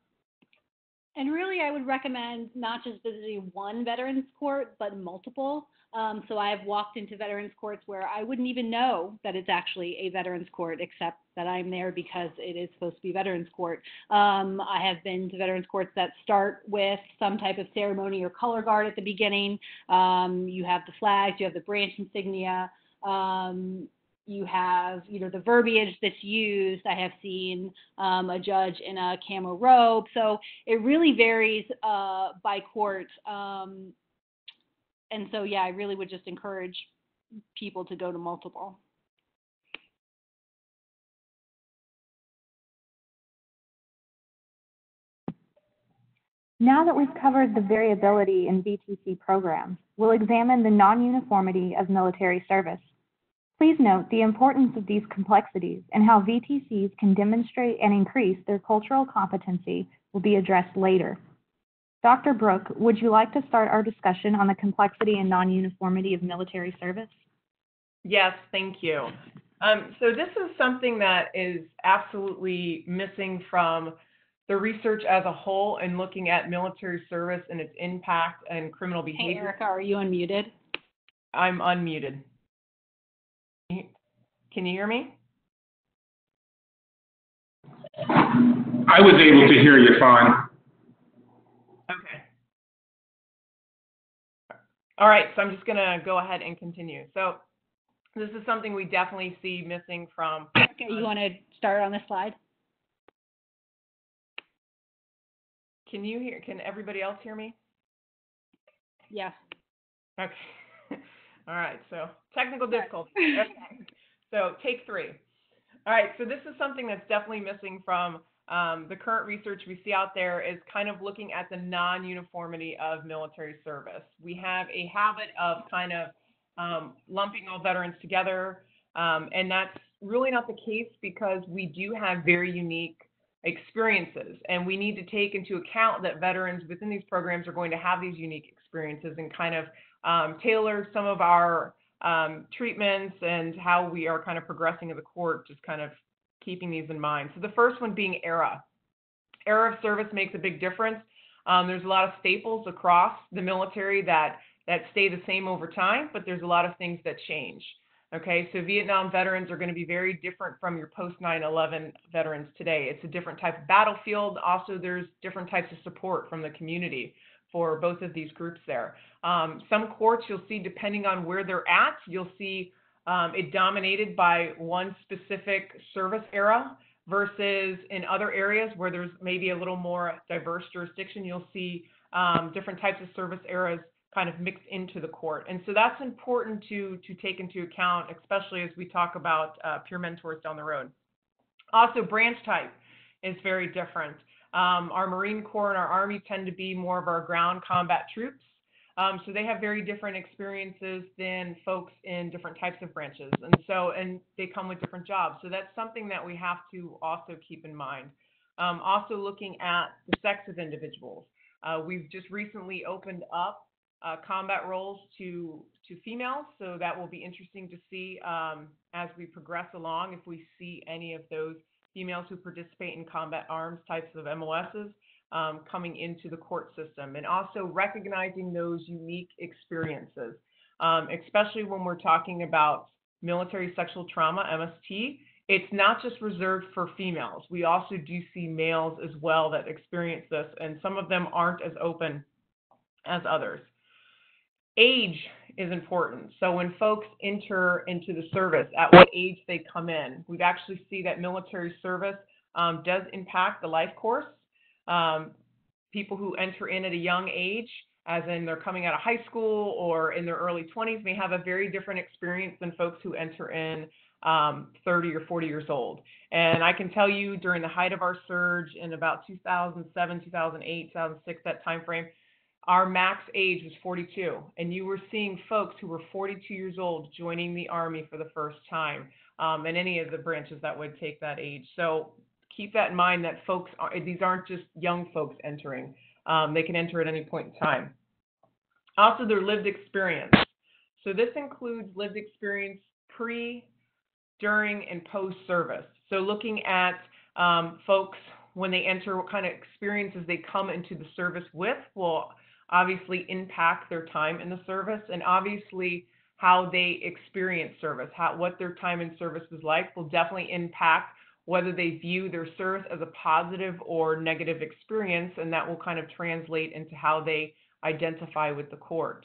And really, I would recommend not just visiting one veterans court, but multiple. Um, so I have walked into veterans courts where I wouldn't even know that it's actually a veterans court, except that I'm there because it is supposed to be veterans court. Um, I have been to veterans courts that start with some type of ceremony or color guard at the beginning. Um, you have the flags, you have the branch insignia. Um, you have you know the verbiage that's used. I have seen um, a judge in a camo robe. So it really varies uh, by court um, and so yeah i really would just encourage people to go to multiple. Now that we've covered the variability in VTC programs, we'll examine the non-uniformity of military service. Please note the importance of these complexities and how VTCs can demonstrate and increase their cultural competency will be addressed later. Dr. Brooke, would you like to start our discussion on the complexity and non-uniformity of military service? Yes, thank you. Um, so this is something that is absolutely missing from the research as a whole and looking at military service and its impact and criminal behavior. hey behavior. erica are you unmuted I'm unmuted. Can you hear me? I was able to hear you fine. Okay. All right, so I'm just going to go ahead and continue. So this is something we definitely see missing from. okay you want to start on the slide Can you hear? Can everybody else hear me? yeah Okay. All right. So technical difficulty. Okay. So take three. All right. So this is something that's definitely missing from um, the current research we see out there is kind of looking at the non-uniformity of military service. We have a habit of kind of um, lumping all veterans together, um, and that's really not the case because we do have very unique experiences, and we need to take into account that veterans within these programs are going to have these unique experiences and kind of um, tailor some of our um, treatments and how we are kind of progressing in the court, just kind of keeping these in mind. So the first one being era. Era of service makes a big difference. Um, there's a lot of staples across the military that that stay the same over time, but there's a lot of things that change. Okay, so Vietnam veterans are going to be very different from your post 9 11 veterans today. It's a different type of battlefield. Also, there's different types of support from the community for both of these groups there. Um, some courts you'll see, depending on where they're at, you'll see um, it dominated by one specific service era versus in other areas where there's maybe a little more diverse jurisdiction, you'll see um, different types of service eras kind of mixed into the court. And so that's important to, to take into account, especially as we talk about uh, peer mentors down the road. Also, branch type is very different. Um, our Marine Corps and our Army tend to be more of our ground combat troops. Um, so they have very different experiences than folks in different types of branches. And so, and they come with different jobs. So that's something that we have to also keep in mind. Um, also looking at the sex of individuals. Uh, we've just recently opened up uh, combat roles to, to females. So that will be interesting to see um, as we progress along if we see any of those females who participate in combat arms types of MOSs um, coming into the court system and also recognizing those unique experiences, um, especially when we're talking about military sexual trauma, MST. It's not just reserved for females. We also do see males as well that experience this, and some of them aren't as open as others. Age is important. So when folks enter into the service, at what age they come in, we actually see that military service um, does impact the life course um, people who enter in at a young age, as in they're coming out of high school or in their early 20s, may have a very different experience than folks who enter in um, 30 or 40 years old. And I can tell you during the height of our surge in about 2007, 2008, 2006, that time frame, our max age was 42. And you were seeing folks who were 42 years old joining the Army for the first time um, any of the branches that would take that age. So keep that in mind that folks are, these aren't just young folks entering. Um, they can enter at any point in time. Also, their lived experience. So this includes lived experience pre, during, and post service. So looking at um, folks when they enter, what kind of experiences they come into the service with will obviously impact their time in the service, and obviously how they experience service, how what their time in service was like will definitely impact whether they view their service as a positive or negative experience, and that will kind of translate into how they identify with the court.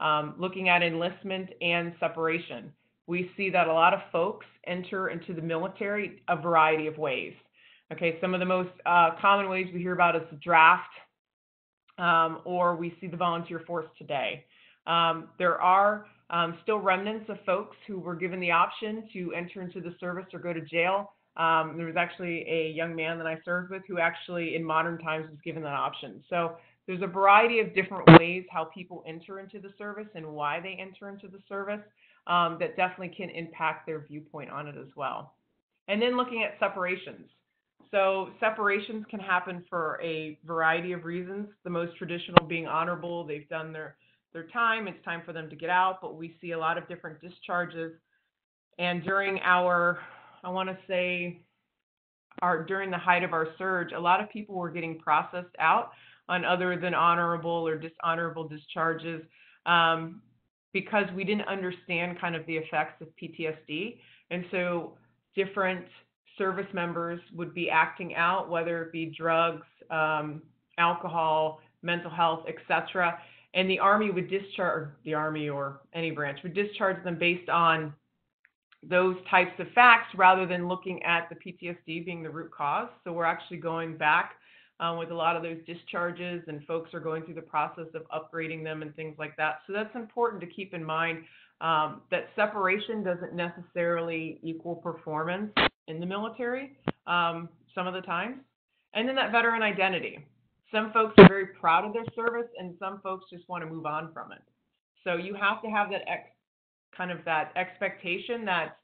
Um, looking at enlistment and separation, we see that a lot of folks enter into the military a variety of ways. Okay, some of the most uh, common ways we hear about is the draft, um, or we see the volunteer force today. Um, there are um, still remnants of folks who were given the option to enter into the service or go to jail um, there was actually a young man that I served with who actually, in modern times, was given that option. So there's a variety of different ways how people enter into the service and why they enter into the service um, that definitely can impact their viewpoint on it as well. And then looking at separations. So separations can happen for a variety of reasons. The most traditional being honorable. They've done their their time. It's time for them to get out. But we see a lot of different discharges. And during our I want to say our during the height of our surge, a lot of people were getting processed out on other than honorable or dishonorable discharges um, because we didn't understand kind of the effects of PTSD. And so different service members would be acting out, whether it be drugs, um, alcohol, mental health, etc. And the Army would discharge, the Army or any branch would discharge them based on those types of facts rather than looking at the PTSD being the root cause. So we're actually going back um, with a lot of those discharges, and folks are going through the process of upgrading them and things like that. So that's important to keep in mind um, that separation doesn't necessarily equal performance in the military um, some of the times. And then that veteran identity. Some folks are very proud of their service, and some folks just want to move on from it. So you have to have that ex- kind of that expectation that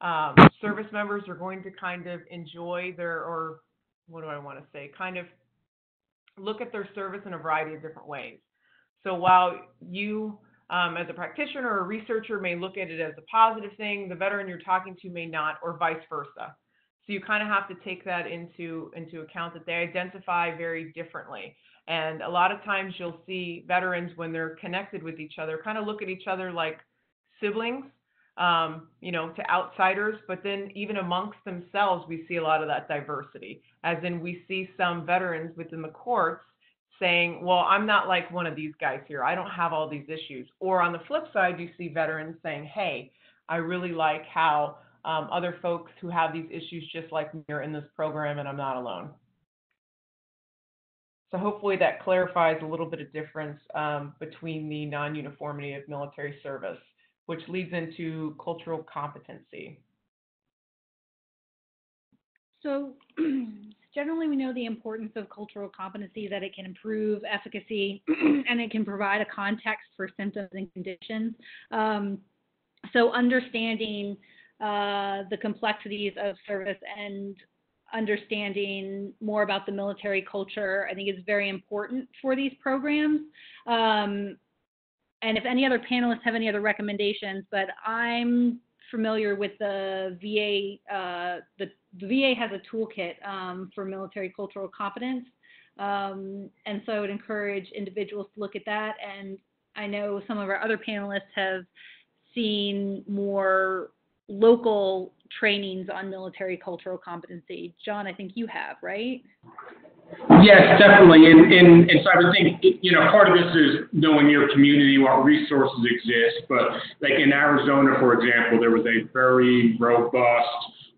um, service members are going to kind of enjoy their, or what do I want to say, kind of look at their service in a variety of different ways. So while you, um, as a practitioner or a researcher, may look at it as a positive thing, the veteran you're talking to may not, or vice versa. So you kind of have to take that into into account that they identify very differently. And a lot of times you'll see veterans when they're connected with each other kind of look at each other like siblings, um, you know, to outsiders, but then even amongst themselves, we see a lot of that diversity. As in, we see some veterans within the courts saying, well, I'm not like one of these guys here. I don't have all these issues. Or on the flip side, you see veterans saying, hey, I really like how um, other folks who have these issues just like me are in this program and I'm not alone. So hopefully that clarifies a little bit of difference um, between the non-uniformity of military service which leads into cultural competency. So generally we know the importance of cultural competency, that it can improve efficacy and it can provide a context for symptoms and conditions. Um, so understanding uh, the complexities of service and understanding more about the military culture, I think is very important for these programs. Um, and if any other panelists have any other recommendations, but I'm familiar with the VA. Uh, the, the, VA has a toolkit um, for military cultural competence, um, and so I would encourage individuals to look at that. And I know some of our other panelists have seen more local trainings on military cultural competency. John, I think you have, right? Yes, definitely. And, and, and so I would think, you know, part of this is knowing your community, what resources exist. But like in Arizona, for example, there was a very robust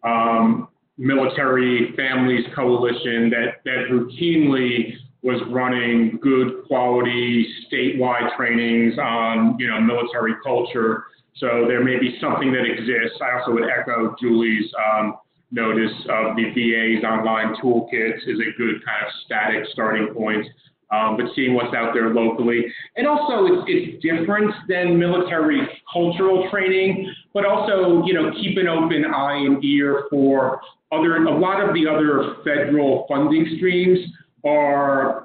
um, military families coalition that, that routinely was running good quality statewide trainings on, you know, military culture. So there may be something that exists. I also would echo Julie's um, notice of the VA's online toolkits is a good kind of static starting point. Um, but seeing what's out there locally. And also, it's, it's different than military cultural training, but also, you know, keep an open eye and ear for other, a lot of the other federal funding streams are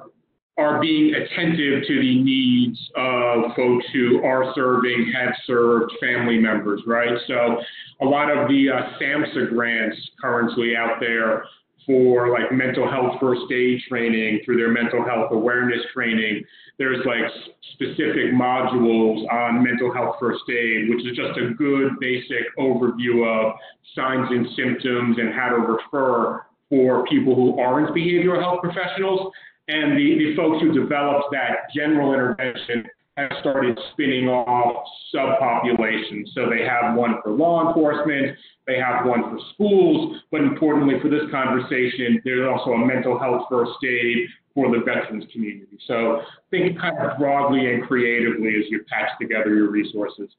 are being attentive to the needs of folks who are serving, have served, family members, right? So a lot of the uh, SAMHSA grants currently out there for like mental health first aid training through their mental health awareness training. There's like specific modules on mental health first aid, which is just a good basic overview of signs and symptoms and how to refer for people who aren't behavioral health professionals. And the, the folks who developed that general intervention have started spinning off subpopulations. So they have one for law enforcement, they have one for schools, but importantly for this conversation, there's also a mental health first aid for the veterans community. So think kind of broadly and creatively as you patch together your resources.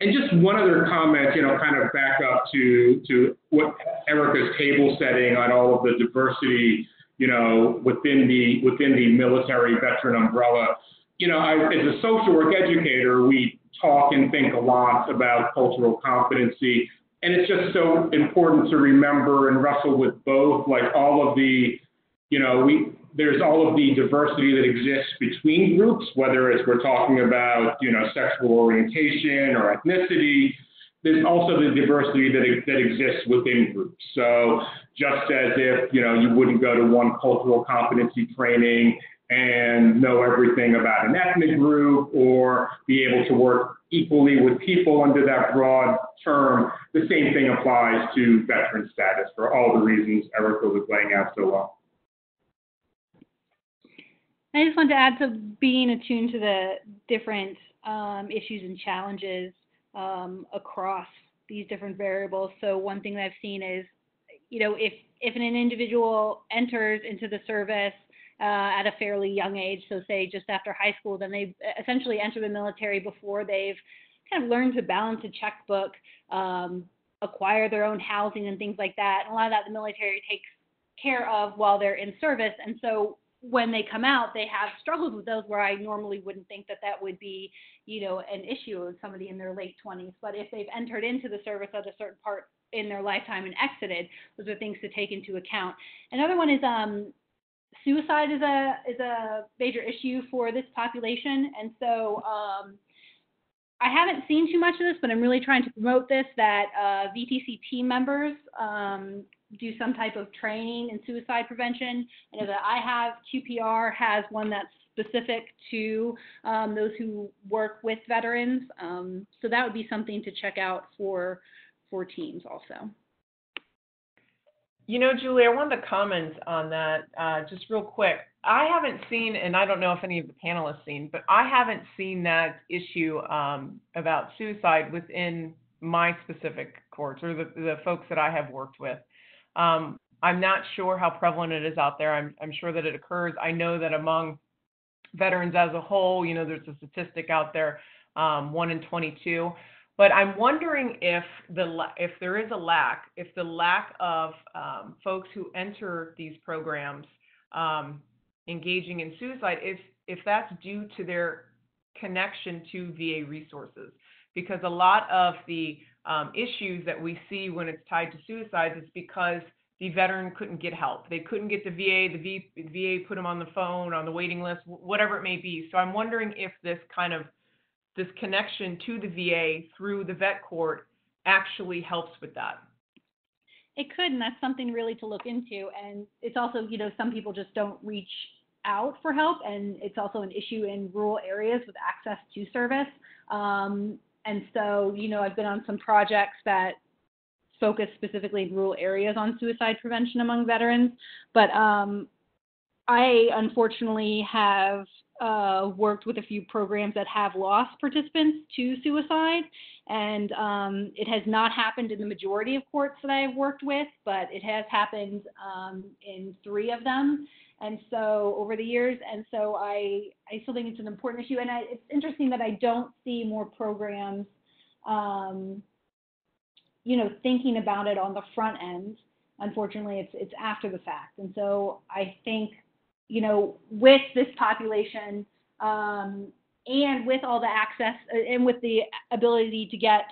And just one other comment, you know, kind of back up to, to what Erica's table setting on all of the diversity you know, within the within the military veteran umbrella. You know, I, as a social work educator, we talk and think a lot about cultural competency, and it's just so important to remember and wrestle with both, like all of the, you know, we there's all of the diversity that exists between groups, whether it's we're talking about, you know, sexual orientation or ethnicity, there's also the diversity that, that exists within groups. So just as if, you know, you wouldn't go to one cultural competency training and know everything about an ethnic group or be able to work equally with people under that broad term, the same thing applies to veteran status for all the reasons Erica was laying out so well. I just want to add to being attuned to the different um, issues and challenges um, across these different variables. So one thing that I've seen is, you know, if if an individual enters into the service uh, at a fairly young age, so say just after high school, then they essentially enter the military before they've kind of learned to balance a checkbook, um, acquire their own housing and things like that. And a lot of that the military takes care of while they're in service. And so when they come out, they have struggles with those where I normally wouldn't think that that would be, you know, an issue with somebody in their late 20s. But if they've entered into the service at a certain part in their lifetime and exited, those are things to take into account. Another one is um, suicide is a is a major issue for this population, and so um, I haven't seen too much of this, but I'm really trying to promote this that uh, VTC team members um, do some type of training in suicide prevention. I know that I have QPR has one that's specific to um, those who work with veterans. Um, so that would be something to check out for for teams also. You know, Julie, I wanted to comment on that uh, just real quick. I haven't seen, and I don't know if any of the panelists seen, but I haven't seen that issue um, about suicide within my specific courts or the, the folks that I have worked with. Um, I'm not sure how prevalent it is out there. I'm, I'm sure that it occurs. I know that among veterans as a whole, you know, there's a statistic out there, um, one in 22. But I'm wondering if the if there is a lack, if the lack of um, folks who enter these programs um, engaging in suicide, if if that's due to their connection to VA resources, because a lot of the um, issues that we see when it's tied to suicides is because the veteran couldn't get help. They couldn't get the VA. The v, VA put them on the phone, on the waiting list, whatever it may be. So I'm wondering if this kind of this connection to the VA through the vet court actually helps with that. It could, and that's something really to look into. And it's also, you know, some people just don't reach out for help, and it's also an issue in rural areas with access to service. Um, and so, you know, I've been on some projects that focus specifically in rural areas on suicide prevention among veterans. But um, I unfortunately have uh, worked with a few programs that have lost participants to suicide, and um, it has not happened in the majority of courts that I've worked with, but it has happened um, in three of them. And so over the years, and so I, I still think it's an important issue. And I, it's interesting that I don't see more programs, um, you know, thinking about it on the front end. Unfortunately, it's it's after the fact. And so I think you know, with this population um, and with all the access uh, and with the ability to get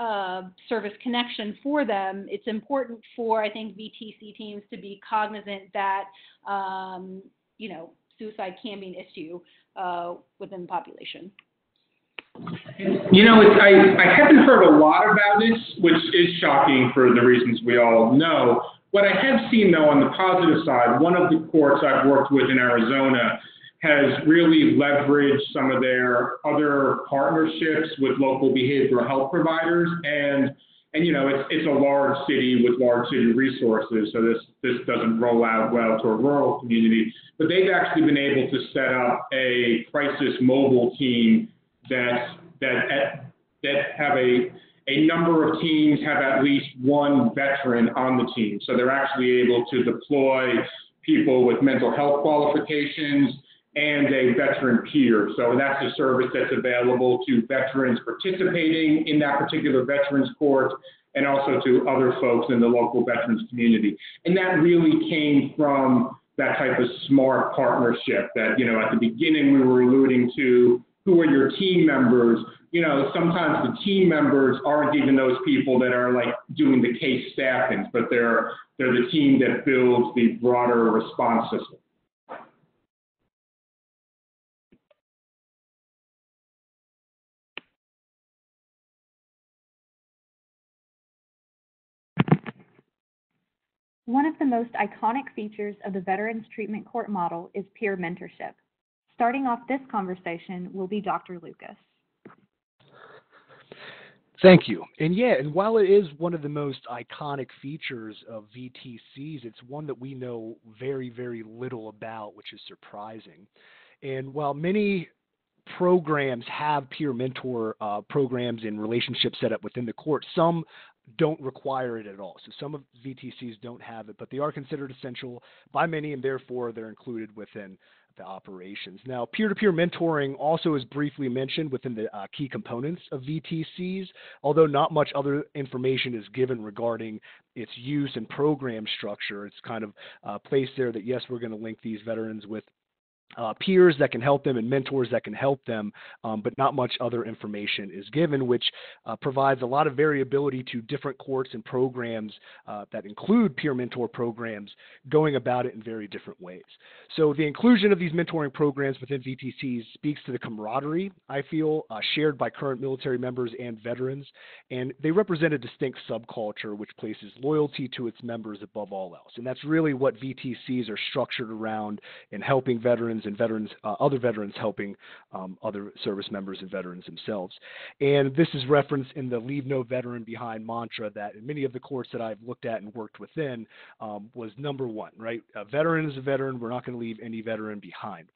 uh, service connection for them, it's important for, I think, VTC teams to be cognizant that, um, you know, suicide can be an issue uh, within the population. You know, I, I haven't heard a lot about this, which is shocking for the reasons we all know. What I have seen, though, on the positive side, one of the courts I've worked with in Arizona has really leveraged some of their other partnerships with local behavioral health providers and and you know it's it's a large city with large city resources so this this doesn't roll out well to a rural community but they've actually been able to set up a crisis mobile team that that that have a a number of teams have at least one veteran on the team. So they're actually able to deploy people with mental health qualifications and a veteran peer. So that's a service that's available to veterans participating in that particular veterans court and also to other folks in the local veterans community. And that really came from that type of smart partnership that, you know, at the beginning we were alluding to who are your team members, you know, sometimes the team members aren't even those people that are like doing the case staffings, but they're they're the team that builds the broader response system. One of the most iconic features of the Veterans Treatment Court model is peer mentorship. Starting off this conversation will be Dr. Lucas. Thank you. And yeah, and while it is one of the most iconic features of VTCs, it's one that we know very, very little about, which is surprising. And while many programs have peer mentor uh, programs and relationships set up within the court, some don't require it at all. So some of VTCs don't have it, but they are considered essential by many, and therefore they're included within the operations. Now, peer-to-peer mentoring also is briefly mentioned within the uh, key components of VTCs, although not much other information is given regarding its use and program structure. It's kind of uh, placed there that yes, we're going to link these veterans with uh, peers that can help them and mentors that can help them, um, but not much other information is given, which uh, provides a lot of variability to different courts and programs uh, that include peer mentor programs going about it in very different ways. So the inclusion of these mentoring programs within VTCs speaks to the camaraderie, I feel, uh, shared by current military members and veterans, and they represent a distinct subculture which places loyalty to its members above all else. And that's really what VTCs are structured around in helping veterans veterans and veterans, uh, other veterans helping um, other service members and veterans themselves. And this is referenced in the Leave No Veteran Behind mantra that in many of the courts that I've looked at and worked within um, was number one, right? A veteran is a veteran. We're not going to leave any veteran behind.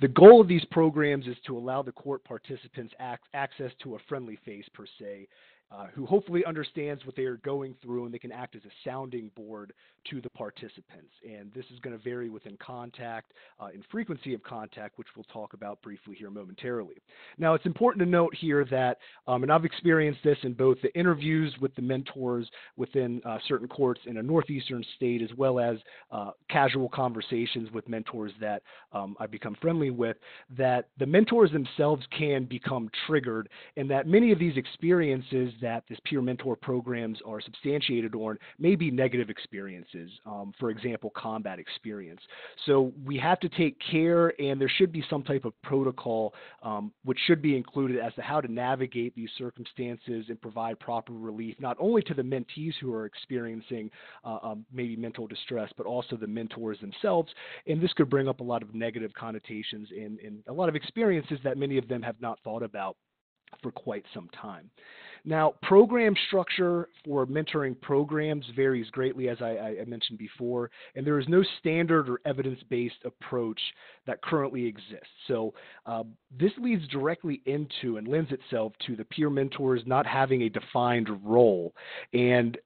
The goal of these programs is to allow the court participants ac- access to a friendly face, per se, uh, who hopefully understands what they are going through and they can act as a sounding board to the participants. And this is going to vary within contact uh, and frequency of contact, which we'll talk about briefly here momentarily. Now, it's important to note here that, um, and I've experienced this in both the interviews with the mentors within uh, certain courts in a northeastern state, as well as uh, casual conversations with mentors that um, I've become friendly with, that the mentors themselves can become triggered, and that many of these experiences that this peer mentor programs are substantiated on may be negative experiences. Um, for example, combat experience. So we have to take care, and there should be some type of protocol um, which should be included as to how to navigate these circumstances and provide proper relief, not only to the mentees who are experiencing uh, um, maybe mental distress, but also the mentors themselves. And this could bring up a lot of negative connotations and, and a lot of experiences that many of them have not thought about for quite some time. Now, program structure for mentoring programs varies greatly, as I, I mentioned before, and there is no standard or evidence based approach that currently exists. So, uh, this leads directly into and lends itself to the peer mentors not having a defined role. And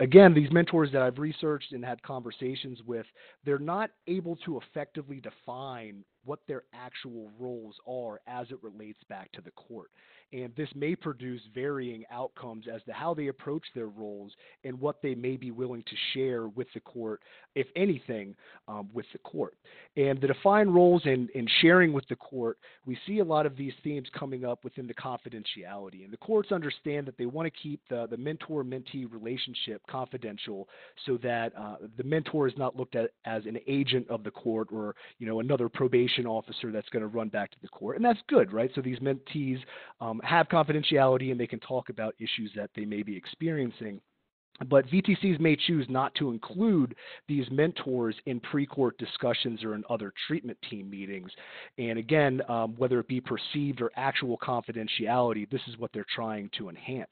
again, these mentors that I've researched and had conversations with, they're not able to effectively define what their actual roles are as it relates back to the court and this may produce varying outcomes as to how they approach their roles and what they may be willing to share with the court, if anything, um, with the court. And the defined roles and, and sharing with the court, we see a lot of these themes coming up within the confidentiality. And the courts understand that they want to keep the, the mentor mentee relationship confidential so that uh, the mentor is not looked at as an agent of the court or you know another probation officer that's going to run back to the court. And that's good, right? So these mentees um, have confidentiality and they can talk about issues that they may be experiencing. But VTCs may choose not to include these mentors in pre court discussions or in other treatment team meetings. And again, um, whether it be perceived or actual confidentiality, this is what they're trying to enhance.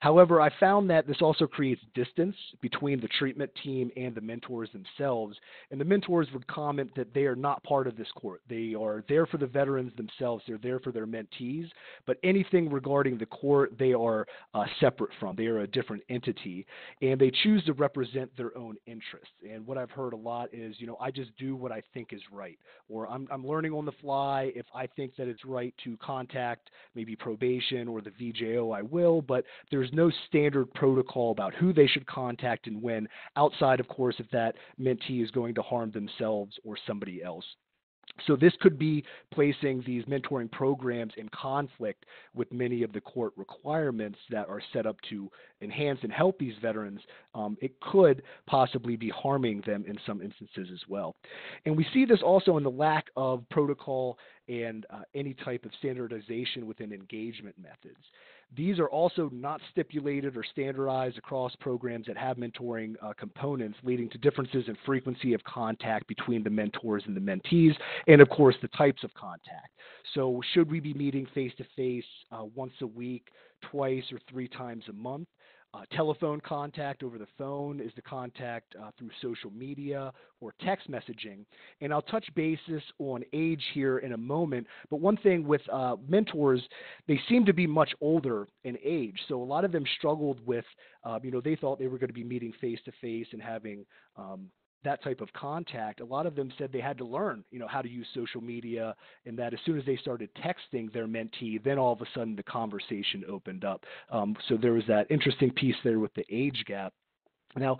However, I found that this also creates distance between the treatment team and the mentors themselves. And the mentors would comment that they are not part of this court. They are there for the veterans themselves, they're there for their mentees. But anything regarding the court, they are uh, separate from, they are a different entity and they choose to represent their own interests. And what I've heard a lot is, you know, I just do what I think is right, or I'm, I'm learning on the fly. If I think that it's right to contact maybe probation or the VJO, I will, but there's no standard protocol about who they should contact and when, outside, of course, if that mentee is going to harm themselves or somebody else. So this could be placing these mentoring programs in conflict with many of the court requirements that are set up to enhance and help these veterans. Um, it could possibly be harming them in some instances as well. And we see this also in the lack of protocol and uh, any type of standardization within engagement methods. These are also not stipulated or standardized across programs that have mentoring uh, components, leading to differences in frequency of contact between the mentors and the mentees, and of course, the types of contact. So, should we be meeting face to face once a week, twice, or three times a month? Uh, telephone contact over the phone is the contact uh, through social media or text messaging. And I'll touch basis on age here in a moment. But one thing with uh, mentors, they seem to be much older in age. So a lot of them struggled with, uh, you know, they thought they were going to be meeting face to face and having um, that type of contact, a lot of them said they had to learn, you know, how to use social media, and that as soon as they started texting their mentee, then all of a sudden the conversation opened up. Um, so there was that interesting piece there with the age gap. Now,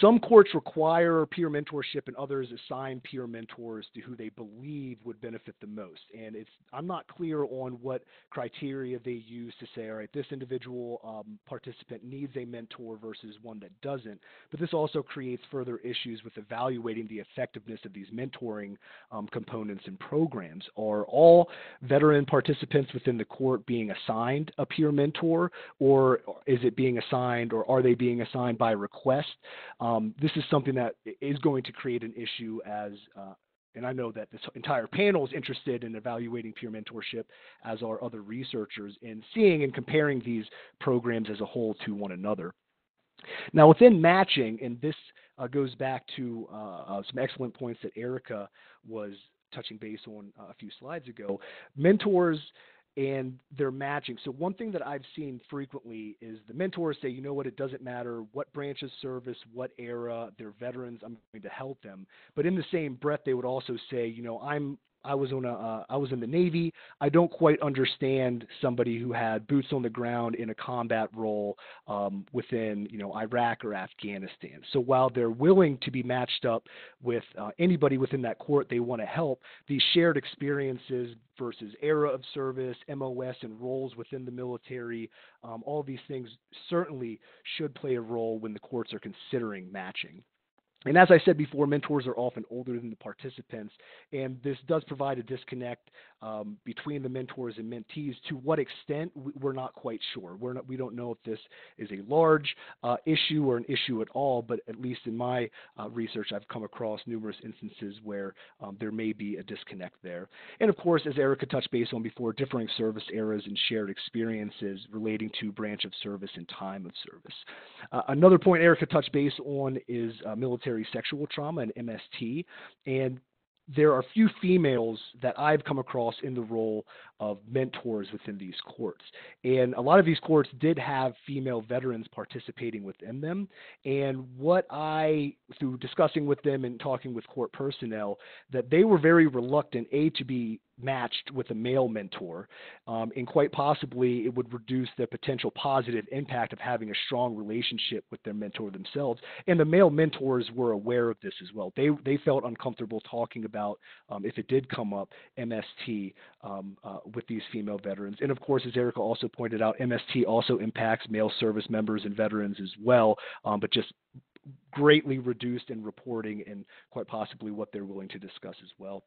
some courts require peer mentorship and others assign peer mentors to who they believe would benefit the most. And it's I'm not clear on what criteria they use to say, all right, this individual um, participant needs a mentor versus one that doesn't. But this also creates further issues with evaluating the effectiveness of these mentoring um, components and programs. Are all veteran participants within the court being assigned a peer mentor, or is it being assigned, or are they being assigned by request? Request. Um, this is something that is going to create an issue as uh, and I know that this entire panel is interested in evaluating peer mentorship, as are other researchers, in seeing and comparing these programs as a whole to one another. Now, within matching, and this uh, goes back to uh, uh, some excellent points that Erica was touching base on uh, a few slides ago, mentors and they're matching. So one thing that I've seen frequently is the mentors say, you know what, it doesn't matter what branch of service, what era, they're veterans, I'm going to help them. But in the same breath, they would also say, you know, I'm I was on a uh, I was in the Navy. I don't quite understand somebody who had boots on the ground in a combat role um, within you know Iraq or Afghanistan. So while they're willing to be matched up with uh, anybody within that court they want to help, these shared experiences versus era of service, MOS, and roles within the military, um, all these things certainly should play a role when the courts are considering matching. And as I said before, mentors are often older than the participants, and this does provide a disconnect um, between the mentors and mentees. To what extent, we're not quite sure. We're not, we don't know if this is a large uh, issue or an issue at all, but at least in my uh, research, I've come across numerous instances where um, there may be a disconnect there. And of course, as Erica touched base on before, differing service eras and shared experiences relating to branch of service and time of service. Uh, another point Erica touched base on is uh, military sexual trauma and MST. And there are few females that I've come across in the role of mentors within these courts. And a lot of these courts did have female veterans participating within them. And what I, through discussing with them and talking with court personnel, that they were very reluctant, A, to be matched with a male mentor, um, and quite possibly it would reduce the potential positive impact of having a strong relationship with their mentor themselves. And the male mentors were aware of this as well. They they felt uncomfortable talking about um, if it did come up MST um, uh, with these female veterans. And of course, as Erica also pointed out, MST also impacts male service members and veterans as well, um, but just greatly reduced in reporting and quite possibly what they're willing to discuss as well.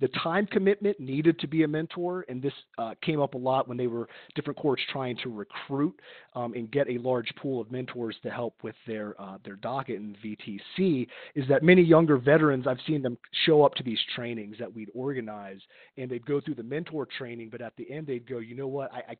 The time commitment needed to be a mentor, and this uh, came up a lot when they were different courts trying to recruit um, and get a large pool of mentors to help with their uh, their docket in VTC. Is that many younger veterans I've seen them show up to these trainings that we'd organize, and they'd go through the mentor training, but at the end they'd go, you know what, I, I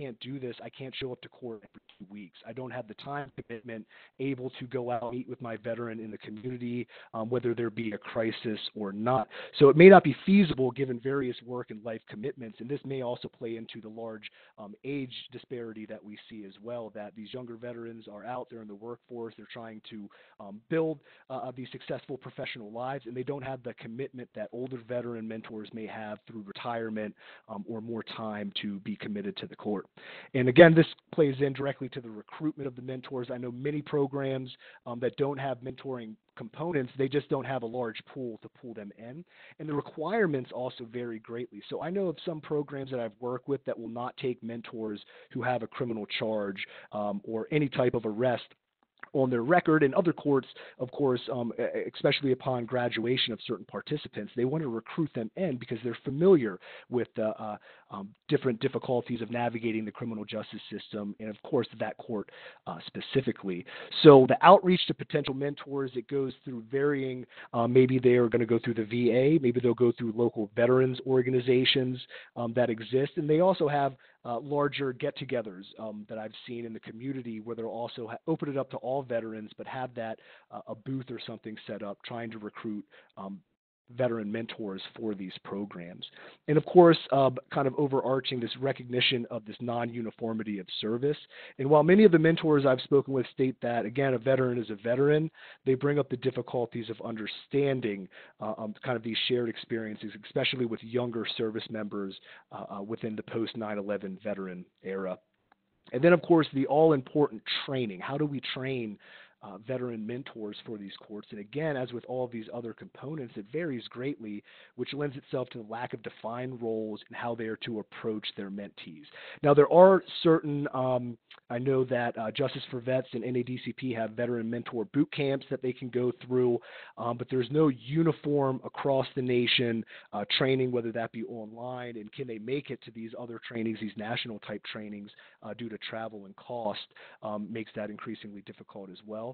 can't do this. I can't show up to court every two weeks. I don't have the time commitment able to go out and meet with my veteran in the community, um, whether there be a crisis or not. So it may not be feasible given various work and life commitments, and this may also play into the large um, age disparity that we see as well. That these younger veterans are out there in the workforce, they're trying to um, build uh, these successful professional lives, and they don't have the commitment that older veteran mentors may have through retirement um, or more time to be committed to the court. And again, this plays in directly to the recruitment of the mentors. I know many programs um, that don't have mentoring components, they just don't have a large pool to pull them in. And the requirements also vary greatly. So I know of some programs that I've worked with that will not take mentors who have a criminal charge um, or any type of arrest on their record. And other courts, of course, um, especially upon graduation of certain participants, they want to recruit them in because they're familiar with the uh, um, different difficulties of navigating the criminal justice system, and of course that court uh, specifically. So the outreach to potential mentors it goes through varying. Uh, maybe they are going to go through the VA, maybe they'll go through local veterans organizations um, that exist, and they also have uh, larger get-togethers um, that I've seen in the community where they'll also ha- open it up to all veterans, but have that uh, a booth or something set up, trying to recruit um, veteran mentors for these programs. And of course, uh, kind of overarching this recognition of this non uniformity of service. And while many of the mentors I've spoken with state that, again, a veteran is a veteran, they bring up the difficulties of understanding uh, um, kind of these shared experiences, especially with younger service members uh, uh within the post 9 11 veteran era. And then, of course, the all important training. How do we train uh, veteran mentors for these courts. And again, as with all these other components, it varies greatly, which lends itself to the lack of defined roles and how they are to approach their mentees. Now, there are certain, um, I know that uh, Justice for Vets and NADCP have veteran mentor boot camps that they can go through, um, but there's no uniform across the nation uh, training, whether that be online, and can they make it to these other trainings, these national type trainings, uh, due to travel and cost, um, makes that increasingly difficult as well.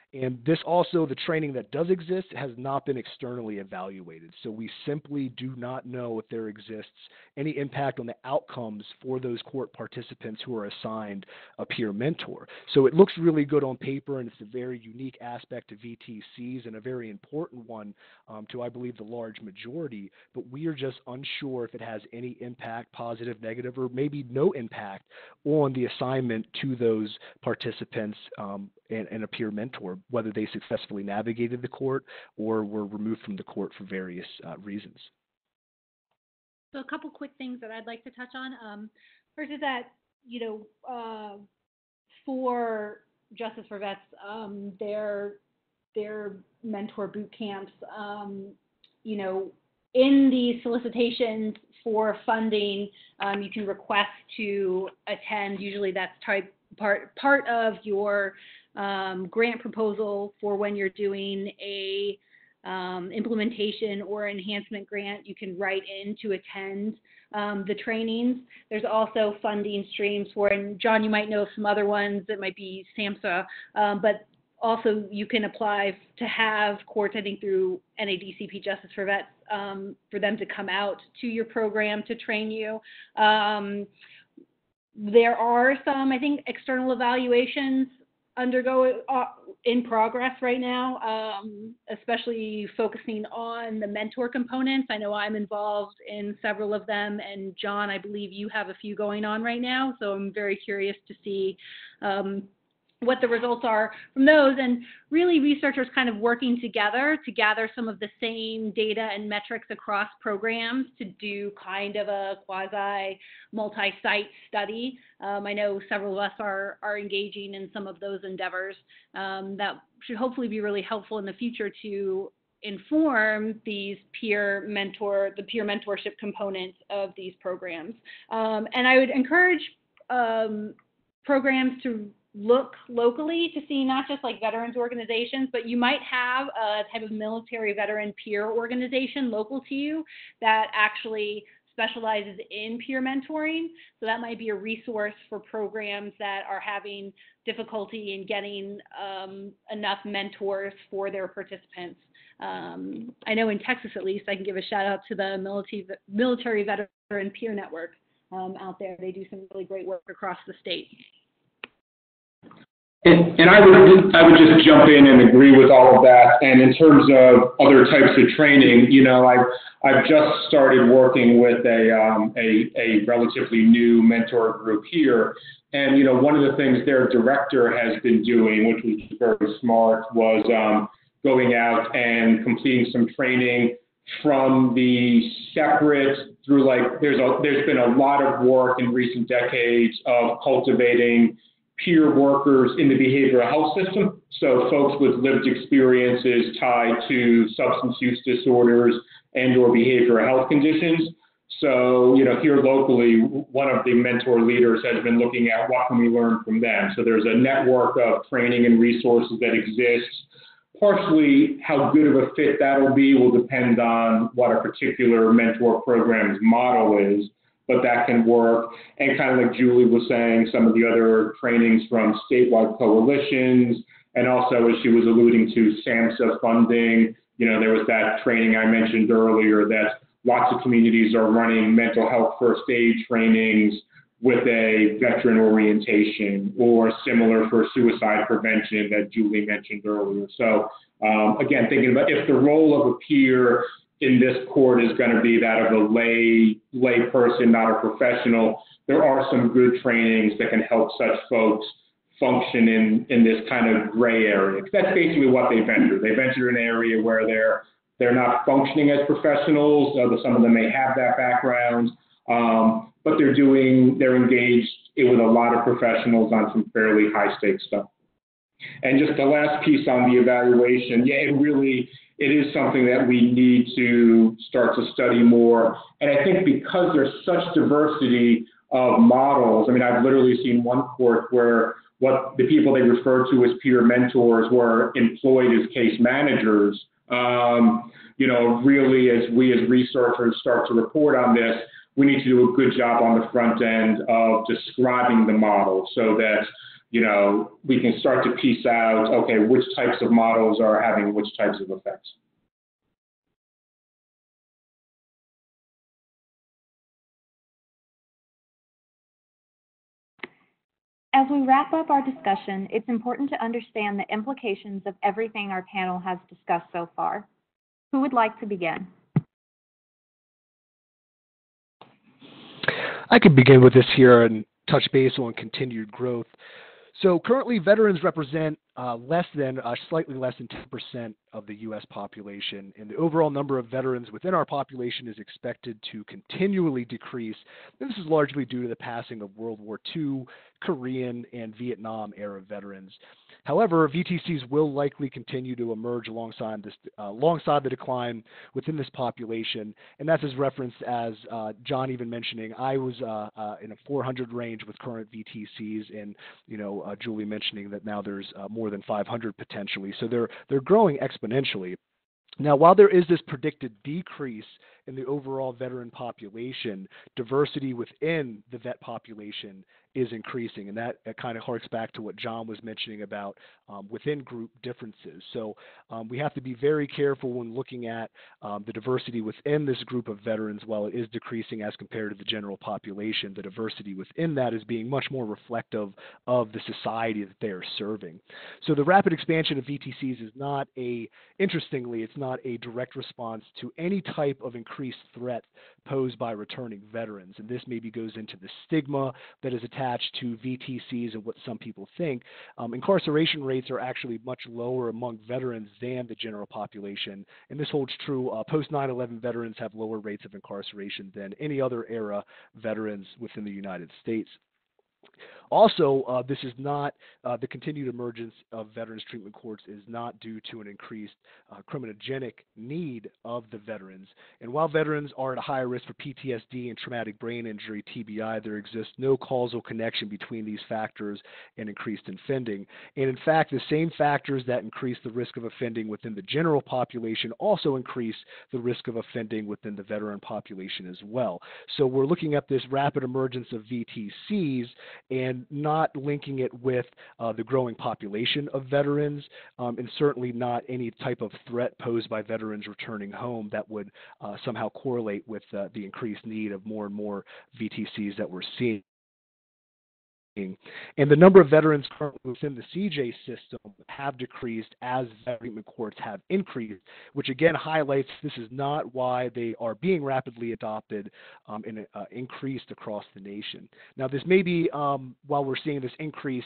And this also, the training that does exist has not been externally evaluated. So we simply do not know if there exists any impact on the outcomes for those court participants who are assigned a peer mentor. So it looks really good on paper, and it's a very unique aspect of VTCs and a very important one um, to, I believe, the large majority. But we are just unsure if it has any impact, positive, negative, or maybe no impact on the assignment to those participants um, and, and, a peer mentor, whether they successfully navigated the court or were removed from the court for various uh, reasons. So a couple quick things that I'd like to touch on. Um, first is that, you know, uh, for Justice for Vets, um, their, their mentor boot camps, um, you know, in the solicitations for funding, um, you can request to attend. Usually that's type, part, part of your um, grant proposal for when you're doing a um, implementation or enhancement grant, you can write in to attend um, the trainings. There's also funding streams for, and John, you might know some other ones that might be SAMHSA, um, but also you can apply to have courts, I think through NADCP Justice for Vets, um, for them to come out to your program to train you. Um, there are some, I think, external evaluations undergo uh, in progress right now, um, especially focusing on the mentor components. I know I'm involved in several of them, and John, I believe you have a few going on right now. So I'm very curious to see um, what the results are from those and really researchers kind of working together to gather some of the same data and metrics across programs to do kind of a quasi multi-site study. Um, I know several of us are, are engaging in some of those endeavors um, that should hopefully be really helpful in the future to inform these peer mentor, the peer mentorship component of these programs. Um, and I would encourage um, programs to look locally to see not just like veterans organizations, but you might have a type of military veteran peer organization local to you that actually specializes in peer mentoring. So that might be a resource for programs that are having difficulty in getting um, enough mentors for their participants. Um, I know in Texas, at least, I can give a shout out to the military, military veteran peer network um, out there. They do some really great work across the state. And, and I would I would just jump in and agree with all of that. And in terms of other types of training, you know, I've I've just started working with a um, a, a relatively new mentor group here. And you know, one of the things their director has been doing, which was very smart, was um, going out and completing some training from the separate through like there's a there's been a lot of work in recent decades of cultivating peer workers in the behavioral health system. So folks with lived experiences tied to substance use disorders and or behavioral health conditions. So, you know, here locally, one of the mentor leaders has been looking at what can we learn from them. So there's a network of training and resources that exists. Partially how good of a fit that'll be will depend on what a particular mentor program's model is but that can work. And kind of like Julie was saying, some of the other trainings from statewide coalitions, and also as she was alluding to SAMHSA funding, you know, there was that training I mentioned earlier that lots of communities are running mental health first aid trainings with a veteran orientation or similar for suicide prevention that Julie mentioned earlier. So um, again, thinking about if the role of a peer in this court is going to be that of a lay lay person, not a professional. There are some good trainings that can help such folks function in in this kind of gray area. That's basically what they venture. They venture an area where they're they're not functioning as professionals. Although some of them may have that background, um, but they're doing they're engaged with a lot of professionals on some fairly high stakes stuff. And just the last piece on the evaluation, yeah, it really it is something that we need to start to study more. And I think because there's such diversity of models, I mean, I've literally seen one court where what the people they refer to as peer mentors were employed as case managers. Um, you know, really, as we as researchers start to report on this, we need to do a good job on the front end of describing the model so that you know, we can start to piece out, okay, which types of models are having which types of effects. As we wrap up our discussion, it's important to understand the implications of everything our panel has discussed so far. Who would like to begin? I could begin with this here and touch base on continued growth. So currently, veterans represent uh, less than, uh, slightly less than 10% of the U.S. population, and the overall number of veterans within our population is expected to continually decrease. And this is largely due to the passing of World War II, Korean, and Vietnam era veterans. However, VTCs will likely continue to emerge alongside this, uh, alongside the decline within this population, and that's as referenced as uh, John even mentioning. I was uh, uh in a 400 range with current VTCs, and you know Julie mentioning that now there's uh, more than 500 potentially. So they're they're growing exponentially. Now, while there is this predicted decrease in the overall veteran population, diversity within the vet population is increasing, and that, kind of harks back to what John was mentioning about um, within group differences. So um, we have to be very careful when looking at um, the diversity within this group of veterans. While it is decreasing as compared to the general population, the diversity within that is being much more reflective of the society that they are serving. So the rapid expansion of VTCs is not a, interestingly, it's not a direct response to any type of increased threat posed by returning veterans. And this maybe goes into the stigma that is attached to VTCs and what some people think. Um, incarceration rates are actually much lower among veterans than the general population. And this holds true. Uh, Post 9 11 veterans have lower rates of incarceration than any other era veterans within the United States. Also, uh, this is not uh, the continued emergence of veterans treatment courts is not due to an increased uh, criminogenic need of the veterans. And while veterans are at a higher risk for PTSD and traumatic brain injury (TBI), there exists no causal connection between these factors and increased offending. And in fact, the same factors that increase the risk of offending within the general population also increase the risk of offending within the veteran population as well. So we're looking at this rapid emergence of VTCs and not linking it with uh, the growing population of veterans, um, and certainly not any type of threat posed by veterans returning home that would uh, somehow correlate with uh, the increased need of more and more VTCs that we're seeing. And the number of veterans currently within the CJ system have decreased as treatment courts have increased, which again highlights this is not why they are being rapidly adopted um, and uh, increased across the nation. Now, this may be, um, while we're seeing this increase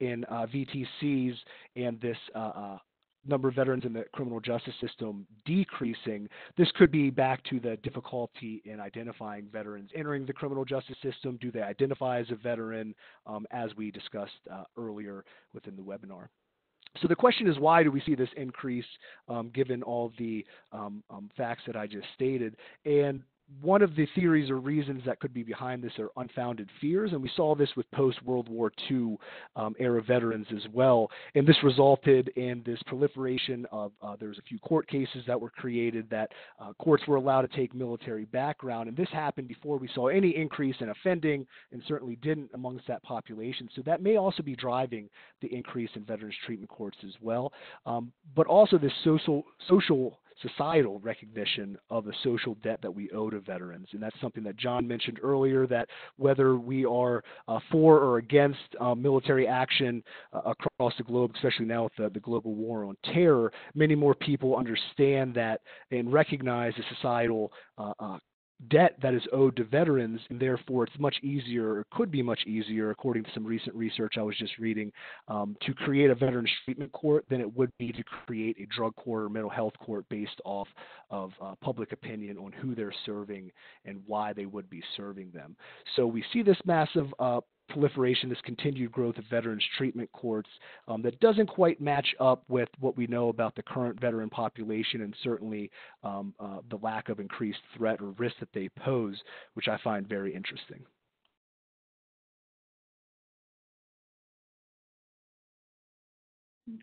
in uh, VTCs and this uh, uh number of veterans in the criminal justice system decreasing, this could be back to the difficulty in identifying veterans entering the criminal justice system. Do they identify as a veteran, um, as we discussed uh, earlier within the webinar? So the question is, why do we see this increase um, given all the um, um facts that I just stated? And one of the theories or reasons that could be behind this are unfounded fears, and we saw this with post World War II um, era veterans as well. And this resulted in this proliferation of uh, there was a few court cases that were created that uh, courts were allowed to take military background, and this happened before we saw any increase in offending, and certainly didn't amongst that population. So that may also be driving the increase in veterans treatment courts as well. Um, but also this social social societal recognition of the social debt that we owe to veterans. And that's something that John mentioned earlier that whether we are uh, for or against uh, military action uh, across the globe, especially now with the, the global war on terror, many more people understand that and recognize the societal uh, uh, debt that is owed to veterans, and therefore it's much easier, or could be much easier, according to some recent research I was just reading, um, to create a veterans treatment court than it would be to create a drug court or mental health court based off of uh, public opinion on who they're serving and why they would be serving them. So we see this massive uh, proliferation, this continued growth of veterans treatment courts um, that doesn't quite match up with what we know about the current veteran population and certainly um, uh, the lack of increased threat or risk that they pose, which I find very interesting.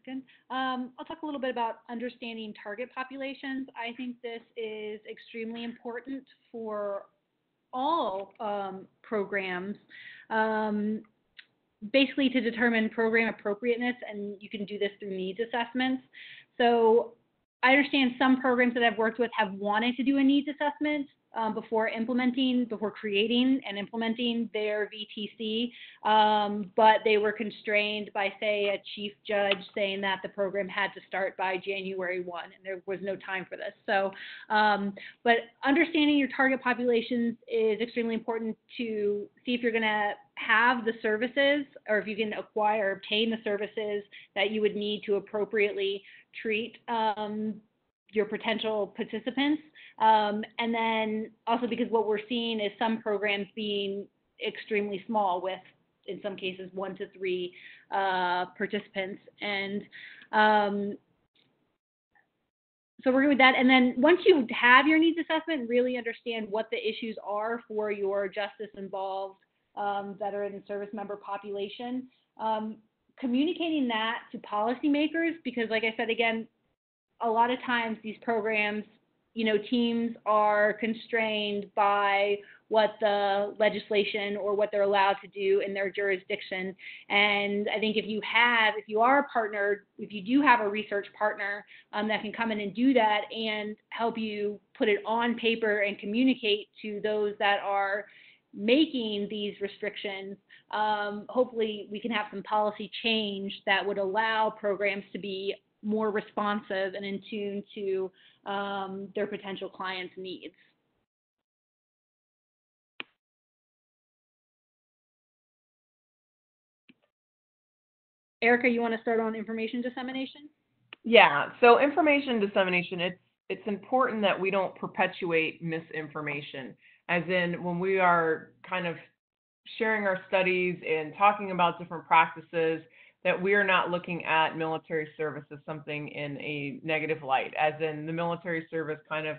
good. Um, I'll talk a little bit about understanding target populations. I think this is extremely important for all um, programs. Um, basically to determine program appropriateness, and you can do this through needs assessments. So I understand some programs that I've worked with have wanted to do a needs assessment um, before implementing, before creating and implementing their VTC, um, but they were constrained by, say, a chief judge saying that the program had to start by January 1, and there was no time for this. So, um, but understanding your target populations is extremely important to see if you're going to have the services or if you can acquire, or obtain the services that you would need to appropriately treat um, your potential participants. Um, and then also because what we're seeing is some programs being extremely small with, in some cases, one to three uh, participants. And um, so we're with that. And then once you have your needs assessment, really understand what the issues are for your justice involved um, veteran and service member population. Um, communicating that to policymakers, because like I said again, a lot of times these programs, you know, teams are constrained by what the legislation or what they're allowed to do in their jurisdiction. And I think if you have, if you are a partner, if you do have a research partner um, that can come in and do that and help you put it on paper and communicate to those that are making these restrictions, um, hopefully we can have some policy change that would allow programs to be more responsive and in tune to um, their potential clients' needs. Erica, you want to start on information dissemination? Yeah, so information dissemination, it's it's important that we don't perpetuate misinformation. As in when we are kind of sharing our studies and talking about different practices, that we are not looking at military service as something in a negative light, as in the military service kind of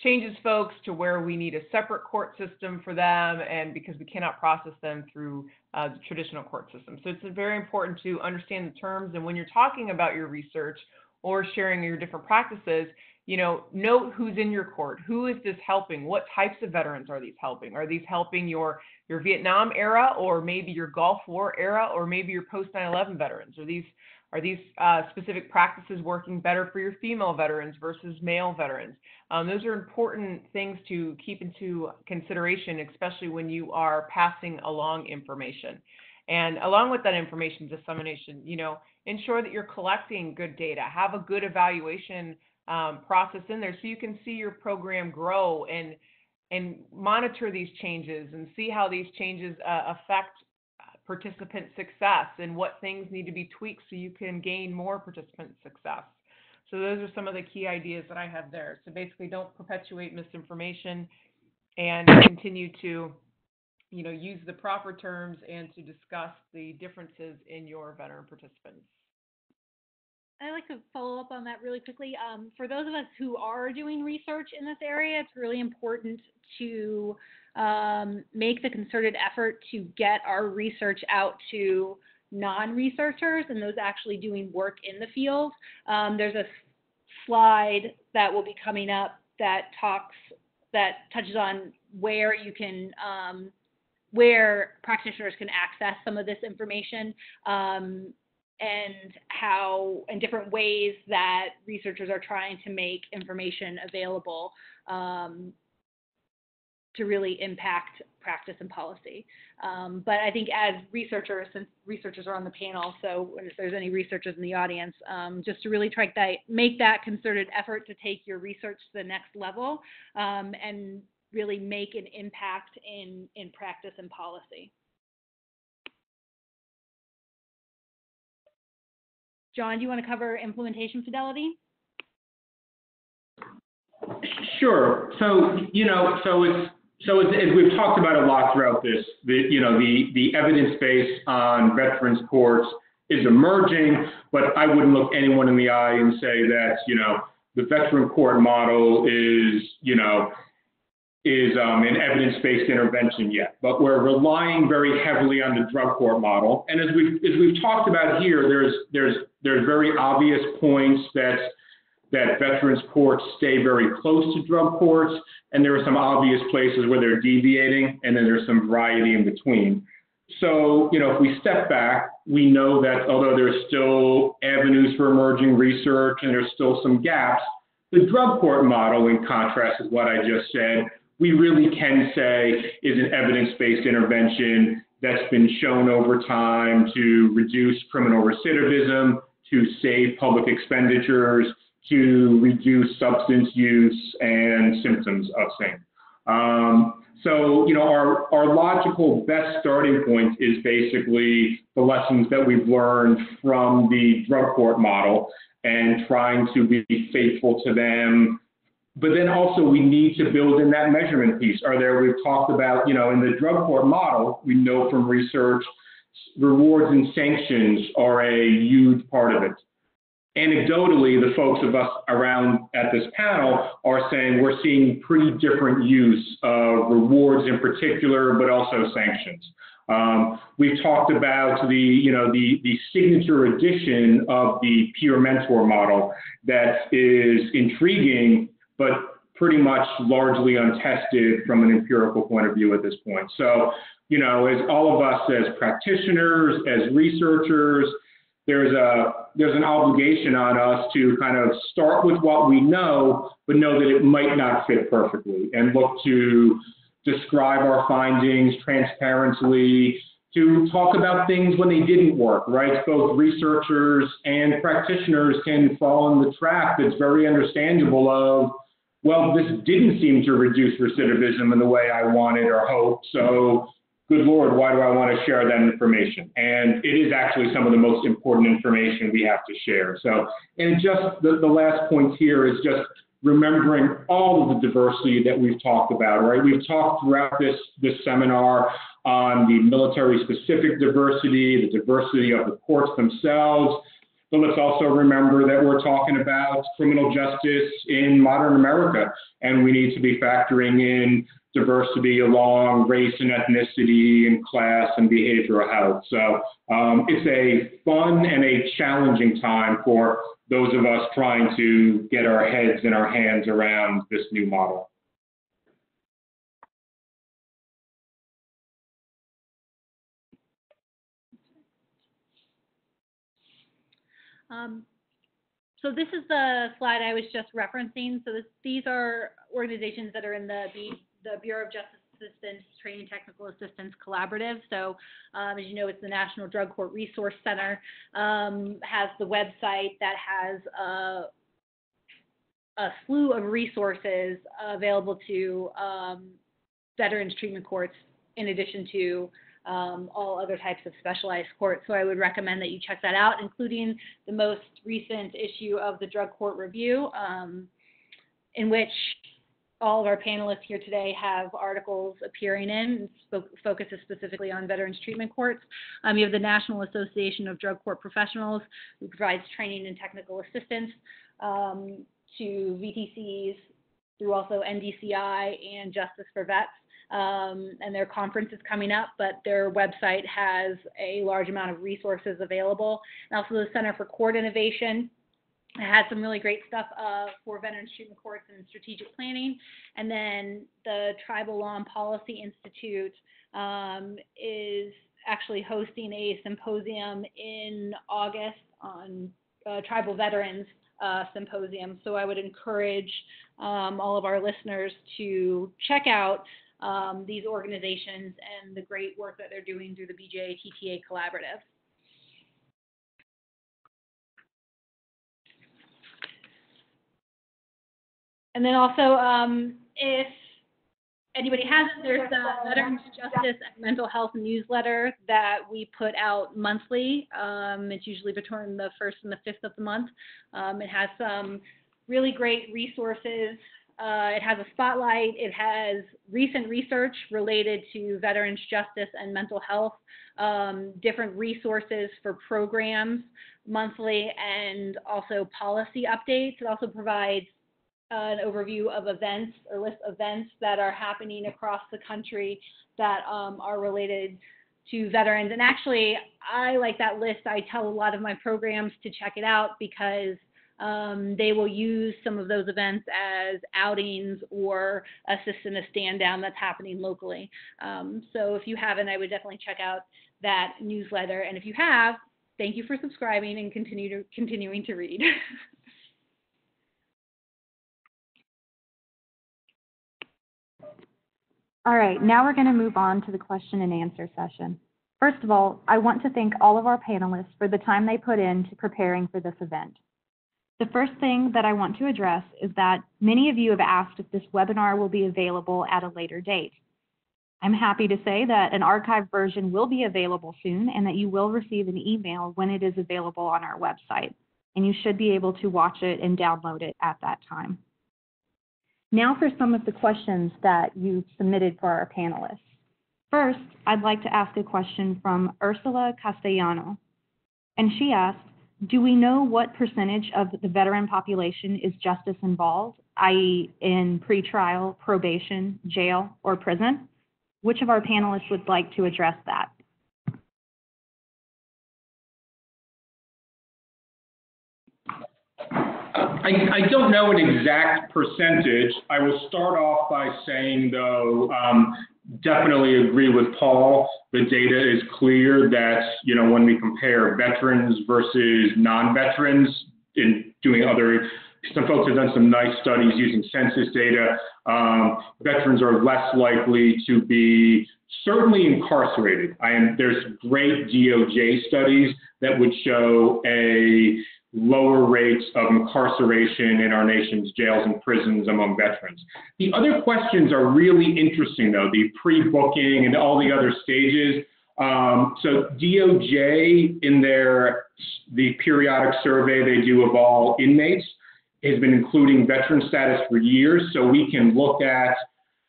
changes folks to where we need a separate court system for them and because we cannot process them through uh, the traditional court system. So it's very important to understand the terms and when you're talking about your research or sharing your different practices, you know, note who's in your court. Who is this helping? What types of veterans are these helping? Are these helping your your Vietnam era, or maybe your Gulf War era, or maybe your post 9/11 veterans? Are these are these uh, specific practices working better for your female veterans versus male veterans? Um, those are important things to keep into consideration, especially when you are passing along information. And along with that information dissemination, you know, ensure that you're collecting good data, have a good evaluation um, process in there so you can see your program grow and and monitor these changes and see how these changes uh, affect participant success and what things need to be tweaked so you can gain more participant success. So those are some of the key ideas that I have there. So basically don't perpetuate misinformation and continue to you know use the proper terms and to discuss the differences in your veteran participants. I'd like to follow up on that really quickly. Um, for those of us who are doing research in this area, it's really important to um, make the concerted effort to get our research out to non-researchers and those actually doing work in the field. Um, there's a slide that will be coming up that talks that touches on where you can um, where practitioners can access some of this information. Um, and how and different ways that researchers are trying to make information available um, to really impact practice and policy. Um, but I think as researchers, since researchers are on the panel, so if there's any researchers in the audience, um, just to really try to make that concerted effort to take your research to the next level um, and really make an impact in, in practice and policy. John, do you want to cover implementation fidelity? Sure. So, you know, so it's so as, as, we've talked about a lot throughout this, the you know the the evidence base on veterans courts is emerging, but I wouldn't look anyone in the eye and say that you know the veteran court model is you know is um, an evidence-based intervention yet, but we're relying very heavily on the drug court model. And as we've as we've talked about here, there's there's there's very obvious points that that veterans courts stay very close to drug courts, and there are some obvious places where they're deviating, and then there's some variety in between. so, you know, if we step back, we know that although there's still avenues for emerging research and there's still some gaps, the drug court model, in contrast with what I just said, we really can say is an evidence-based intervention that's been shown over time to reduce criminal recidivism, to save public expenditures, to reduce substance use and symptoms of same. Um, so, you know, our, our logical best starting point is basically the lessons that we've learned from the drug court model and trying to be faithful to them. But then also we need to build in that measurement piece. Are there, we've talked about, you know, in the drug court model, we know from research, rewards and sanctions are a huge part of it anecdotally, the folks of us around at this panel are saying we're seeing pretty different use of rewards in particular, but also sanctions. Um, we've talked about the, you know, the, the signature edition of the peer mentor model that is intriguing, but pretty much largely untested from an empirical point of view at this point. So, you know, as all of us as practitioners, as researchers, there's a there's an obligation on us to kind of start with what we know, but know that it might not fit perfectly, and look to describe our findings transparently, to talk about things when they didn't work, right? Both researchers and practitioners can fall in the trap that's very understandable of, well, this didn't seem to reduce recidivism in the way I wanted or hoped, so good Lord, why do I want to share that information? And it is actually some of the most important information we have to share. So, and just the, the last point here is just remembering all of the diversity that we've talked about, right? We've talked throughout this, this seminar on the military specific diversity, the diversity of the courts themselves, but let's also remember that we're talking about criminal justice in modern America, and we need to be factoring in diversity along race and ethnicity and class and behavioral health. So um, it's a fun and a challenging time for those of us trying to get our heads and our hands around this new model. Um, so this is the slide I was just referencing. So this, these are organizations that are in the, the Bureau of Justice Assistance Training Technical Assistance Collaborative. So um, as you know, it's the National Drug Court Resource Center, um, has the website that has a, a slew of resources available to um, veterans treatment courts in addition to um, all other types of specialized courts. So I would recommend that you check that out, including the most recent issue of the Drug Court Review, um, in which all of our panelists here today have articles appearing in, focuses specifically on veterans treatment courts. Um, you have the National Association of Drug Court Professionals, who provides training and technical assistance um, to VTCs through also NDCI and Justice for Vets um, and their conference is coming up, but their website has a large amount of resources available. And also the Center for Court Innovation has some really great stuff uh, for veterans treatment courts and strategic planning. And then the Tribal Law and Policy Institute um, is actually hosting a symposium in August on uh, tribal veterans uh, symposium. So I would encourage um, all of our listeners to check out um, these organizations and the great work that they're doing through the BJA TTA collaborative. And then also, um, if anybody hasn't, there's the Veterans Justice and Mental Health newsletter that we put out monthly. Um, it's usually between the first and the fifth of the month. Um, it has some really great resources uh, it has a spotlight. It has recent research related to veterans justice and mental health, um, different resources for programs monthly, and also policy updates. It also provides an overview of events or list events that are happening across the country that um, are related to veterans. And actually, I like that list. I tell a lot of my programs to check it out because um, they will use some of those events as outings or assist in a stand down that's happening locally. Um, so if you haven't, I would definitely check out that newsletter. And if you have, thank you for subscribing and continue to, continuing to read. All right, now we're going to move on to the question and answer session. First of all, I want to thank all of our panelists for the time they put into preparing for this event. The first thing that I want to address is that many of you have asked if this webinar will be available at a later date. I'm happy to say that an archived version will be available soon and that you will receive an email when it is available on our website. And you should be able to watch it and download it at that time. Now for some of the questions that you submitted for our panelists. First, I'd like to ask a question from Ursula Castellano. And she asked, do we know what percentage of the veteran population is justice involved, i.e. in pretrial, probation, jail, or prison? Which of our panelists would like to address that? I, I don't know an exact percentage. I will start off by saying, though, um, definitely agree with Paul. The data is clear that, you know, when we compare veterans versus non-veterans in doing other, some folks have done some nice studies using census data. Um, veterans are less likely to be certainly incarcerated. I am, there's great DOJ studies that would show a lower rates of incarceration in our nation's jails and prisons among veterans. The other questions are really interesting, though, the pre-booking and all the other stages. Um, so DOJ, in their the periodic survey they do of all inmates, has been including veteran status for years, so we can look at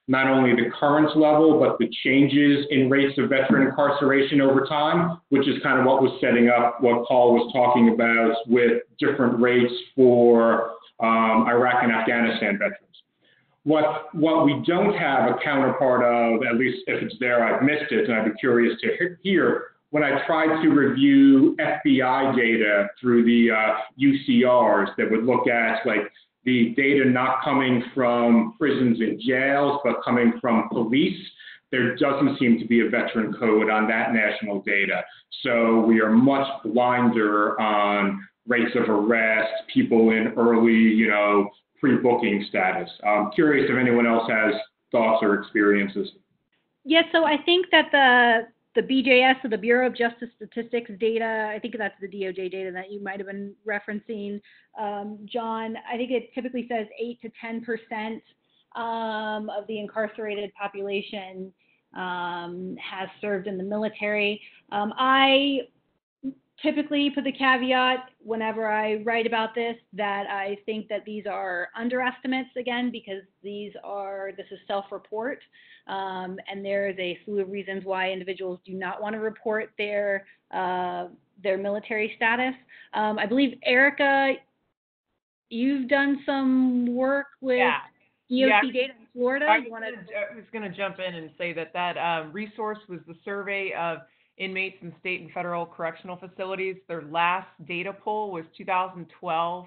not only the current level, but the changes in rates of veteran incarceration over time, which is kind of what was setting up what Paul was talking about with different rates for um, Iraq and Afghanistan veterans. What, what we don't have a counterpart of, at least if it's there, I've missed it, and I'd be curious to hear. When I tried to review FBI data through the uh, UCRs that would look at like the data not coming from prisons and jails, but coming from police, there doesn't seem to be a veteran code on that national data. So we are much blinder on rates of arrest, people in early, you know, pre-booking status. I'm curious if anyone else has thoughts or experiences. Yes, yeah, so I think that the the BJS, so the Bureau of Justice Statistics data, I think that's the DOJ data that you might have been referencing, um, John. I think it typically says 8 to 10 percent um, of the incarcerated population um, has served in the military. Um, I typically put the caveat whenever I write about this that I think that these are underestimates again because these are this is self-report. Um, and there is a slew of reasons why individuals do not want to report their uh, their military status. Um, I believe Erica, you've done some work with yeah. EOC yeah. data in Florida. I was, wanna... was going to jump in and say that that um, resource was the survey of inmates in state and federal correctional facilities. Their last data poll was 2012.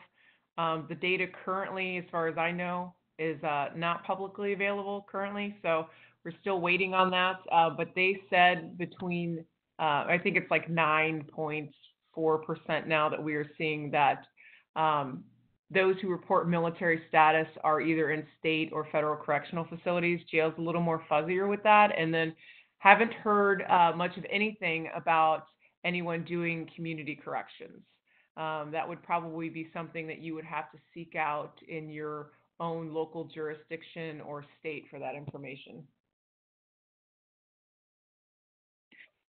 Um, the data currently, as far as I know, is uh, not publicly available currently. So we're still waiting on that, uh, but they said between, uh, I think it's like 9.4% now that we are seeing that um, those who report military status are either in state or federal correctional facilities. Jail's a little more fuzzier with that. And then haven't heard uh, much of anything about anyone doing community corrections. Um, that would probably be something that you would have to seek out in your own local jurisdiction or state for that information.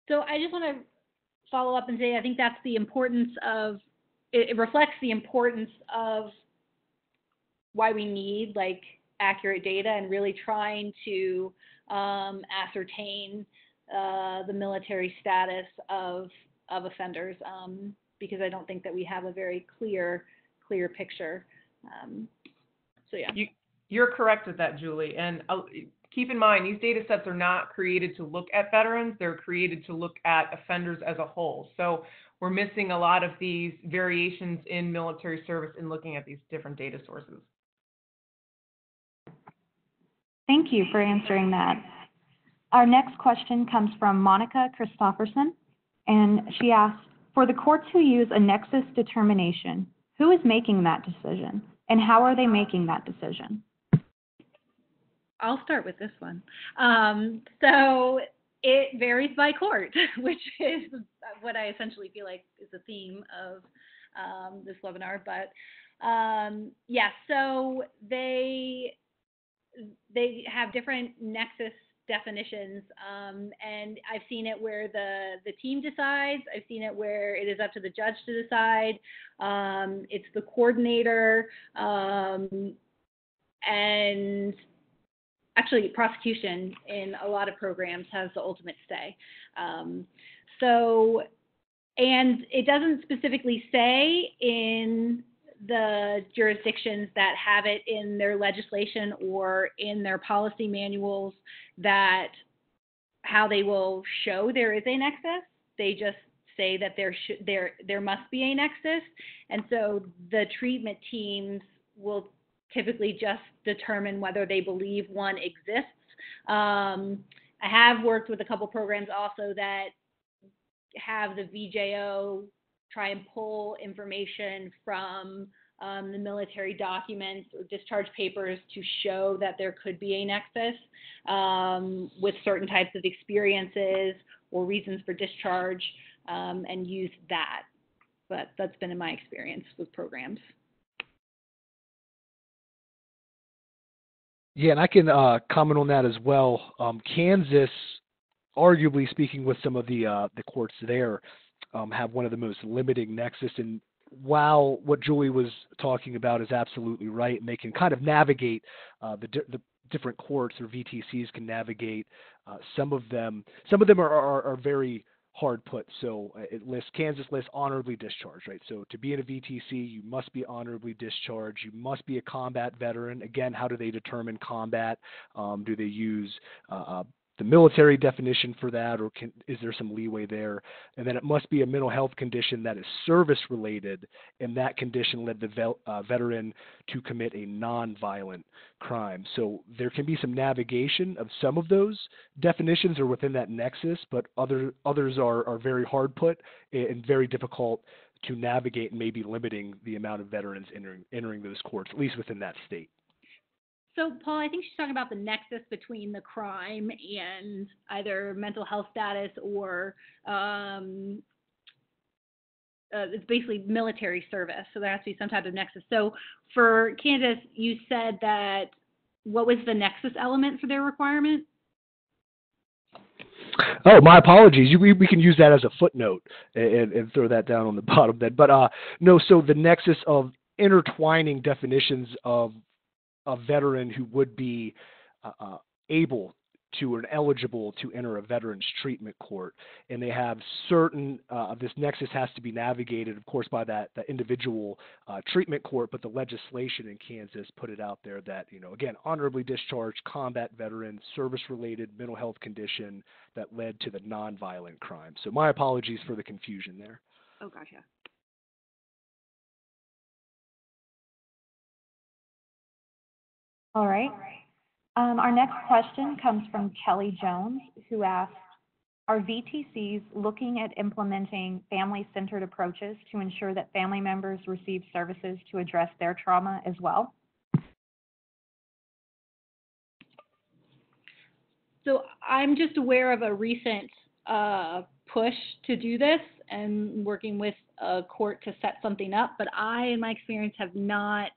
So I just want to follow up and say I think that's the importance of it, it reflects the importance of why we need like accurate data and really trying to um, ascertain uh, the military status of of offenders um, because I don't think that we have a very clear clear picture. Um, so yeah. You, you're correct with that, Julie. And uh, keep in mind, these data sets are not created to look at veterans, they're created to look at offenders as a whole. So we're missing a lot of these variations in military service in looking at these different data sources. Thank you for answering that. Our next question comes from Monica Christofferson, and she asks, for the courts who use a nexus determination, who is making that decision, and how are they making that decision? I'll start with this one. Um, so it varies by court, which is what I essentially feel like is the theme of um, this webinar. But um, yeah, so they they have different nexus definitions, um, and I've seen it where the the team decides. I've seen it where it is up to the judge to decide. Um, it's the coordinator, um, and actually prosecution in a lot of programs has the ultimate say. Um, so, and it doesn't specifically say in the jurisdictions that have it in their legislation or in their policy manuals that how they will show there is a nexus. They just say that there should there there must be a nexus, and so the treatment teams will typically just determine whether they believe one exists. Um, I have worked with a couple programs also that have the VJO try and pull information from um, the military documents or discharge papers to show that there could be a nexus um, with certain types of experiences or reasons for discharge um, and use that. But that's been in my experience with programs. Yeah, and I can uh, comment on that as well. Um, Kansas, arguably speaking with some of the uh, the courts there, um, have one of the most limiting nexus. And while what Julie was talking about is absolutely right, and they can kind of navigate uh, the, the different courts or VTCs can navigate uh, some of them. Some of them are, are, are very hard put. So uh, it lists Kansas lists honorably discharged, right? So to be in a VTC, you must be honorably discharged. You must be a combat veteran. Again, how do they determine combat? Um, do they use uh, uh the military definition for that, or can, is there some leeway there? And then it must be a mental health condition that is service related, and that condition led the uh, veteran to commit a non-violent crime. So there can be some navigation of some of those definitions or within that nexus, but other others are, are very hard put and very difficult to navigate, and maybe limiting the amount of veterans entering entering those courts, at least within that state. So, Paul, I think she's talking about the nexus between the crime and either mental health status or um, uh, it's basically military service. So there has to be some type of nexus. So for Kansas, you said that what was the nexus element for their requirement? Oh, my apologies. We, we can use that as a footnote and, and throw that down on the bottom then. But uh, no, so the nexus of intertwining definitions of a veteran who would be uh, uh, able to and eligible to enter a veterans treatment court. And they have certain uh, this nexus has to be navigated of course by that, that individual uh, treatment court but the legislation in kansas put it out there that you know again honorably discharged combat veteran service related mental health condition that led to the nonviolent crime. So my apologies for the confusion there. Oh gotcha All right. Um, our next question comes from Kelly Jones, who asks, are VTCs looking at implementing family-centered approaches to ensure that family members receive services to address their trauma as well? So I'm just aware of a recent uh, push to do this and working with a court to set something up, but I, in my experience, have not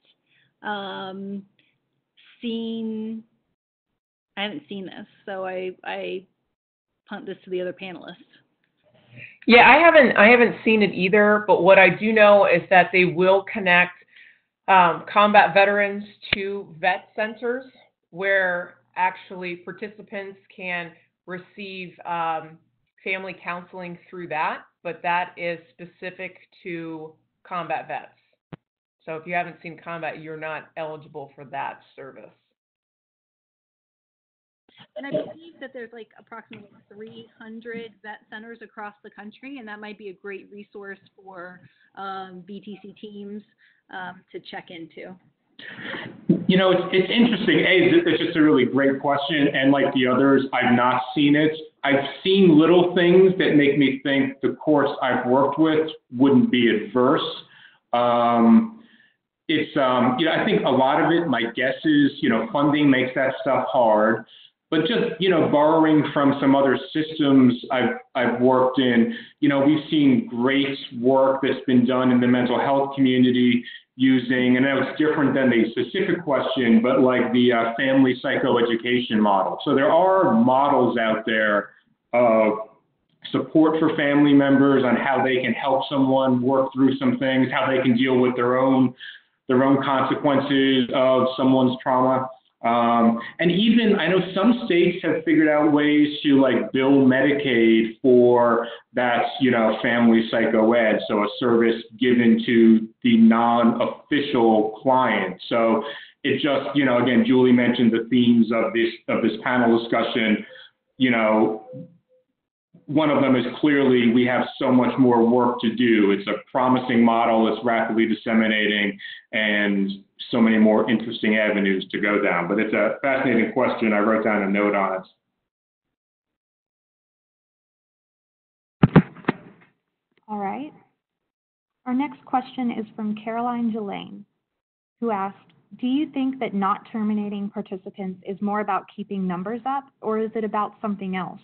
um, seen I haven't seen this, so I I punt this to the other panelists. Yeah, I haven't I haven't seen it either, but what I do know is that they will connect um, combat veterans to vet centers where actually participants can receive um, family counseling through that, but that is specific to combat vets. So if you haven't seen combat, you're not eligible for that service. and I believe that there's like approximately 300 vet centers across the country, and that might be a great resource for um, VTC teams um, to check into. You know, it's, it's interesting. A, it's it's just a really great question, and like the others, I've not seen it. I've seen little things that make me think the course I've worked with wouldn't be adverse. Um, it's, um, you know, I think a lot of it, my guess is, you know, funding makes that stuff hard. But just, you know, borrowing from some other systems I've, I've worked in, you know, we've seen great work that's been done in the mental health community using, and know it's different than the specific question, but like the uh, family psychoeducation model. So there are models out there of support for family members on how they can help someone work through some things, how they can deal with their own their own consequences of someone's trauma. Um, and even I know some states have figured out ways to like bill Medicaid for that, you know, family psycho ed, so a service given to the non-official client. So it just, you know, again, Julie mentioned the themes of this of this panel discussion. You know, one of them is clearly we have so much more work to do. It's a promising model that's rapidly disseminating and so many more interesting avenues to go down. But it's a fascinating question. I wrote down a note on it. All right. Our next question is from Caroline Delane, who asked, do you think that not terminating participants is more about keeping numbers up, or is it about something else?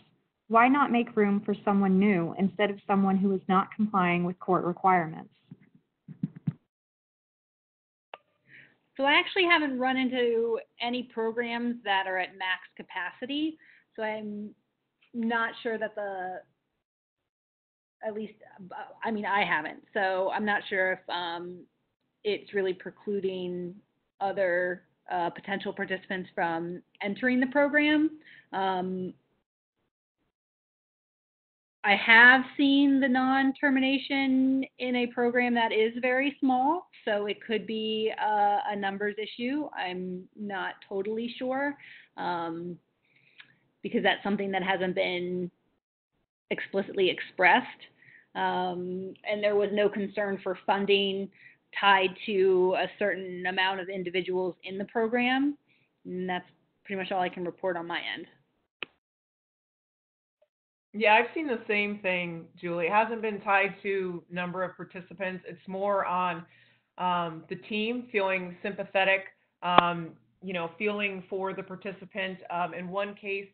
Why not make room for someone new instead of someone who is not complying with court requirements? So I actually haven't run into any programs that are at max capacity. So I'm not sure that the, at least, I mean, I haven't. So I'm not sure if um, it's really precluding other uh, potential participants from entering the program. Um, I have seen the non-termination in a program that is very small, so it could be a, a numbers issue. I'm not totally sure um, because that's something that hasn't been explicitly expressed. Um, and there was no concern for funding tied to a certain amount of individuals in the program. And that's pretty much all I can report on my end. Yeah, I've seen the same thing, Julie. It hasn't been tied to number of participants. It's more on um, the team feeling sympathetic, um, you know, feeling for the participant. Um, in one case,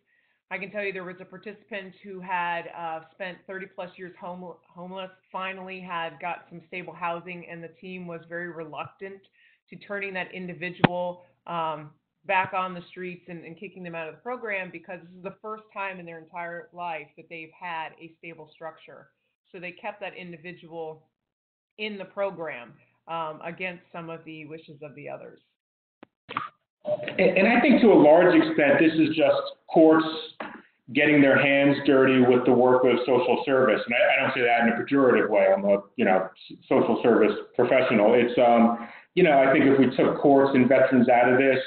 I can tell you there was a participant who had uh, spent 30 plus years home, homeless, finally had got some stable housing, and the team was very reluctant to turning that individual um, back on the streets and, and kicking them out of the program because this is the first time in their entire life that they've had a stable structure. So they kept that individual in the program um, against some of the wishes of the others. And, I think to a large extent, this is just courts getting their hands dirty with the work of social service. And I, I don't say that in a pejorative way. I'm a, you know, social service professional. It's, um, you know, I think if we took courts and veterans out of this,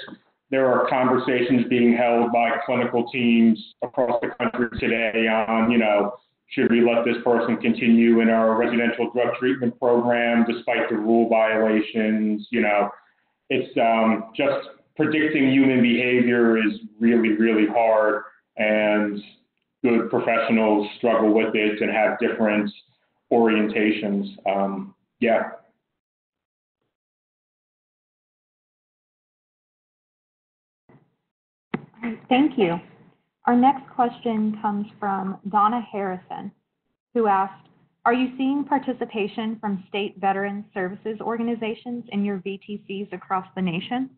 there are conversations being held by clinical teams across the country today on, you know, should we let this person continue in our residential drug treatment program despite the rule violations? You know, it's um, just predicting human behavior is really, really hard, and good professionals struggle with it and have different orientations. Um, yeah. Thank you. Our next question comes from Donna Harrison, who asked, are you seeing participation from state veteran services organizations in your VTCs across the nation?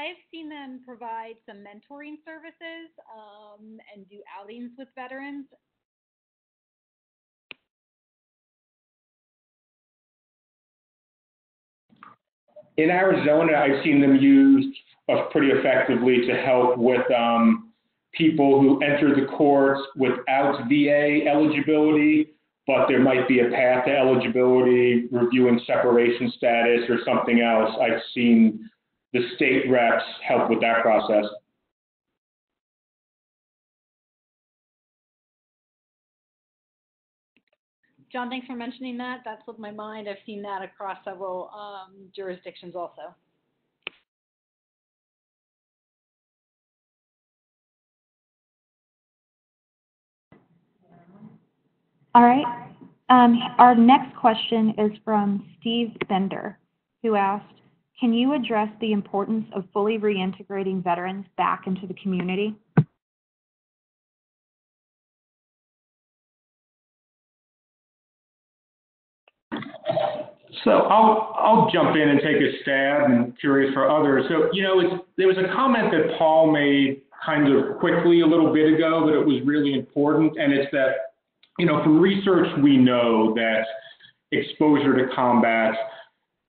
I've seen them provide some mentoring services um, and do outings with veterans. In Arizona, I've seen them used uh, pretty effectively to help with um, people who enter the courts without VA eligibility but there might be a path to eligibility, reviewing separation status or something else. I've seen the state reps help with that process. John, thanks for mentioning that. That's with my mind. I've seen that across several um, jurisdictions also. All right. Um, our next question is from Steve Bender, who asked, can you address the importance of fully reintegrating veterans back into the community? So I'll, I'll jump in and take a stab and curious for others. So, you know, it's, there was a comment that Paul made kind of quickly a little bit ago, but it was really important. And it's that, you know, from research, we know that exposure to combat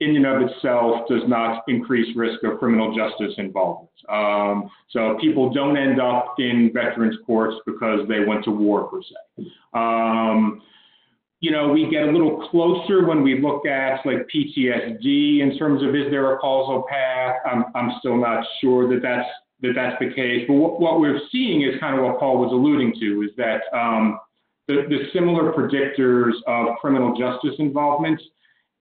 in and of itself does not increase risk of criminal justice involvement. Um, so people don't end up in veterans courts because they went to war per se. Um, you know, we get a little closer when we look at like PTSD in terms of is there a causal path? I'm, I'm still not sure that that's that that's the case. But what, what we're seeing is kind of what Paul was alluding to is that um, the, the similar predictors of criminal justice involvement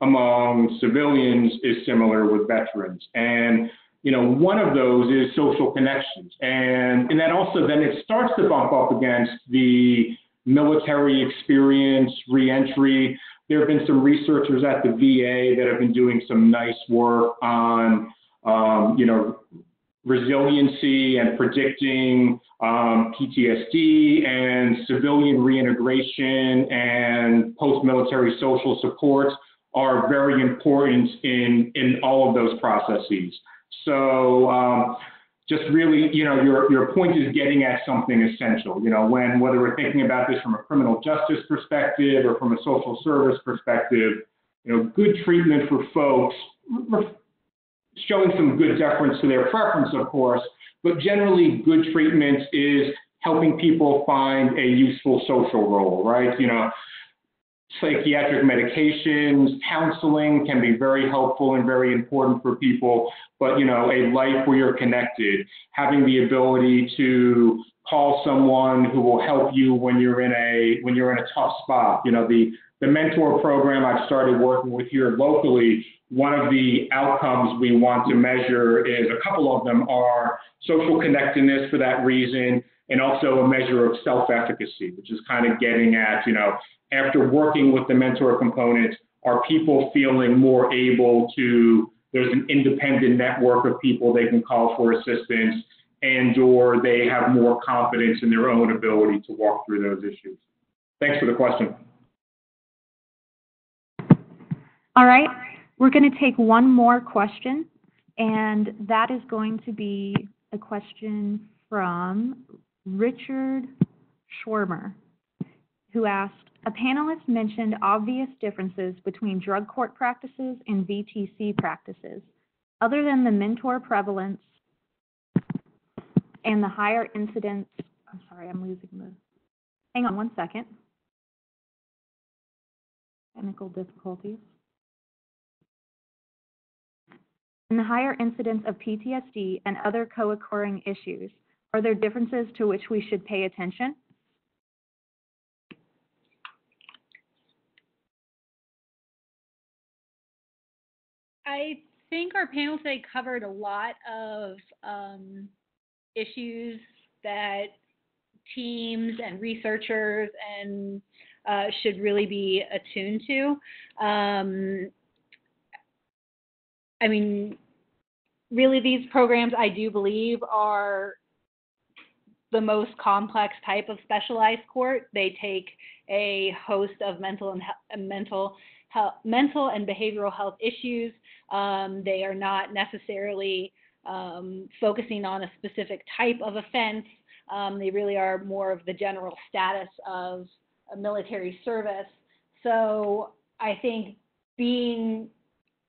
among civilians is similar with veterans. And you know, one of those is social connections. And, and that also then it starts to bump up against the military experience, reentry. There have been some researchers at the VA that have been doing some nice work on, um, you know, resiliency and predicting um, PTSD and civilian reintegration and post-military social supports are very important in, in all of those processes. So um, just really, you know, your, your point is getting at something essential. You know, when whether we're thinking about this from a criminal justice perspective or from a social service perspective, you know, good treatment for folks, showing some good deference to their preference, of course, but generally good treatment is helping people find a useful social role, right? You know, psychiatric medications, counseling can be very helpful and very important for people. But you know, a life where you're connected, having the ability to call someone who will help you when you're in a when you're in a tough spot. You know, the the mentor program I've started working with here locally. One of the outcomes we want to measure is a couple of them are social connectedness for that reason, and also a measure of self-efficacy, which is kind of getting at, you know, after working with the mentor component, are people feeling more able to, there's an independent network of people they can call for assistance and or they have more confidence in their own ability to walk through those issues. Thanks for the question. All right, we're going to take one more question, and that is going to be a question from Richard Schwarmer, who asked, a panelist mentioned obvious differences between drug court practices and VTC practices. Other than the mentor prevalence and the higher incidence, I'm sorry, I'm losing the, hang on one second. Technical difficulties. And the higher incidence of PTSD and other co-occurring issues, are there differences to which we should pay attention? I think our panel today covered a lot of um, issues that teams and researchers and uh, should really be attuned to. Um, I mean, really, these programs, I do believe, are the most complex type of specialized court. They take a host of mental and mental health, mental and behavioral health issues. Um, they are not necessarily um, focusing on a specific type of offense. Um, they really are more of the general status of a military service. So I think being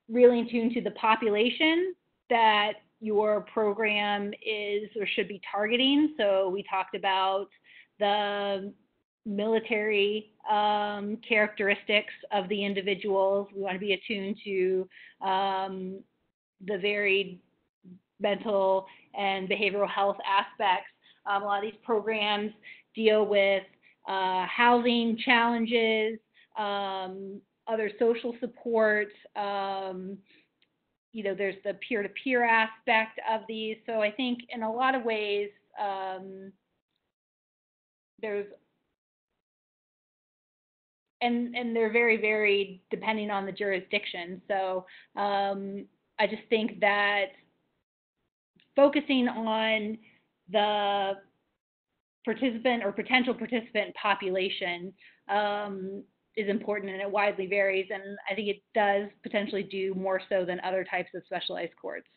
really in tune to the population that your program is or should be targeting. So we talked about the military um, characteristics of the individuals. We want to be attuned to um, the varied mental and behavioral health aspects. Um, a lot of these programs deal with uh, housing challenges, um, other social support. Um, you know, there's the peer-to-peer aspect of these. So I think in a lot of ways, um, there's and and they're very varied depending on the jurisdiction. So um, I just think that focusing on the participant or potential participant population um, is important and it widely varies. And I think it does potentially do more so than other types of specialized courts.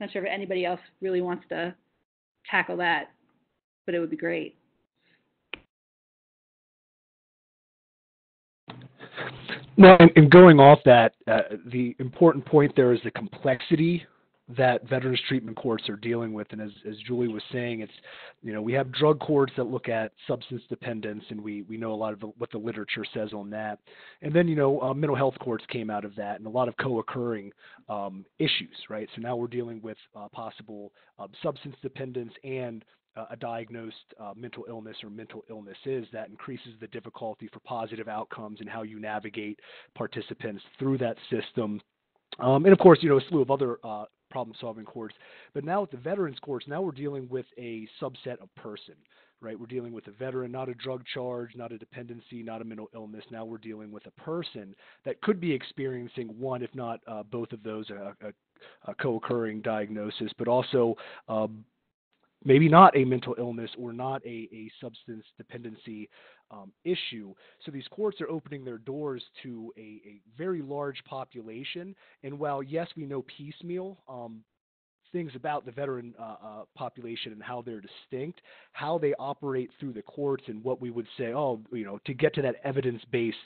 I'm Not sure if anybody else really wants to tackle that, but it would be great. No, and, and going off that, uh, the important point there is the complexity that veterans treatment courts are dealing with. And as, as Julie was saying, it's, you know, we have drug courts that look at substance dependence, and we, we know a lot of the, what the literature says on that. And then, you know, uh, mental health courts came out of that and a lot of co occurring um, issues, right? So now we're dealing with uh, possible uh, substance dependence and a diagnosed uh, mental illness or mental illness is, that increases the difficulty for positive outcomes and how you navigate participants through that system. Um, and of course, you know, a slew of other uh, problem solving courts. But now with the veterans courts, now we're dealing with a subset of person, right? We're dealing with a veteran, not a drug charge, not a dependency, not a mental illness. Now we're dealing with a person that could be experiencing one, if not uh, both of those, a, a, a co occurring diagnosis, but also um, maybe not a mental illness or not a, a substance dependency um, issue. So these courts are opening their doors to a, a very large population. And while, yes, we know piecemeal, um, things about the veteran uh, uh, population and how they're distinct, how they operate through the courts, and what we would say, oh, you know, to get to that evidence-based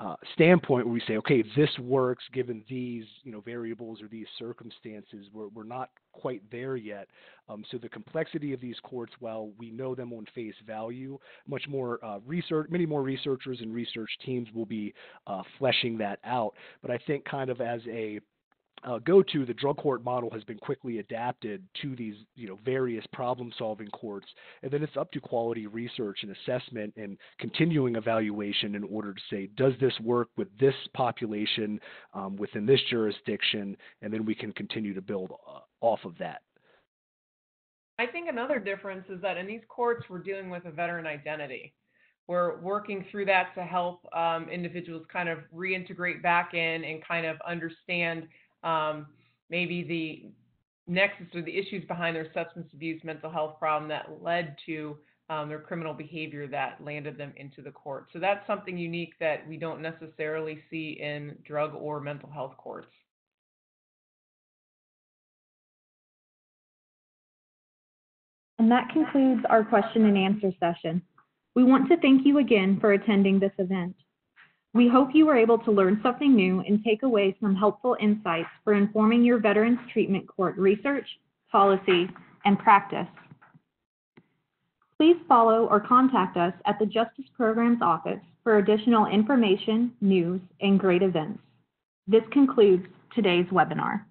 uh, standpoint where we say, okay, this works given these, you know, variables or these circumstances. We're, we're not quite there yet. Um, so the complexity of these courts, while we know them on face value, much more uh, research, many more researchers and research teams will be uh, fleshing that out. But I think kind of as a uh, go to, the drug court model has been quickly adapted to these, you know, various problem-solving courts, and then it's up to quality research and assessment and continuing evaluation in order to say, does this work with this population um, within this jurisdiction, and then we can continue to build uh, off of that. I think another difference is that in these courts, we're dealing with a veteran identity. We're working through that to help um, individuals kind of reintegrate back in and kind of understand um, maybe the nexus or the issues behind their substance abuse mental health problem that led to um, their criminal behavior that landed them into the court. So that's something unique that we don't necessarily see in drug or mental health courts. And that concludes our question and answer session. We want to thank you again for attending this event. We hope you were able to learn something new and take away some helpful insights for informing your Veterans Treatment Court research, policy, and practice. Please follow or contact us at the Justice Programs Office for additional information, news, and great events. This concludes today's webinar.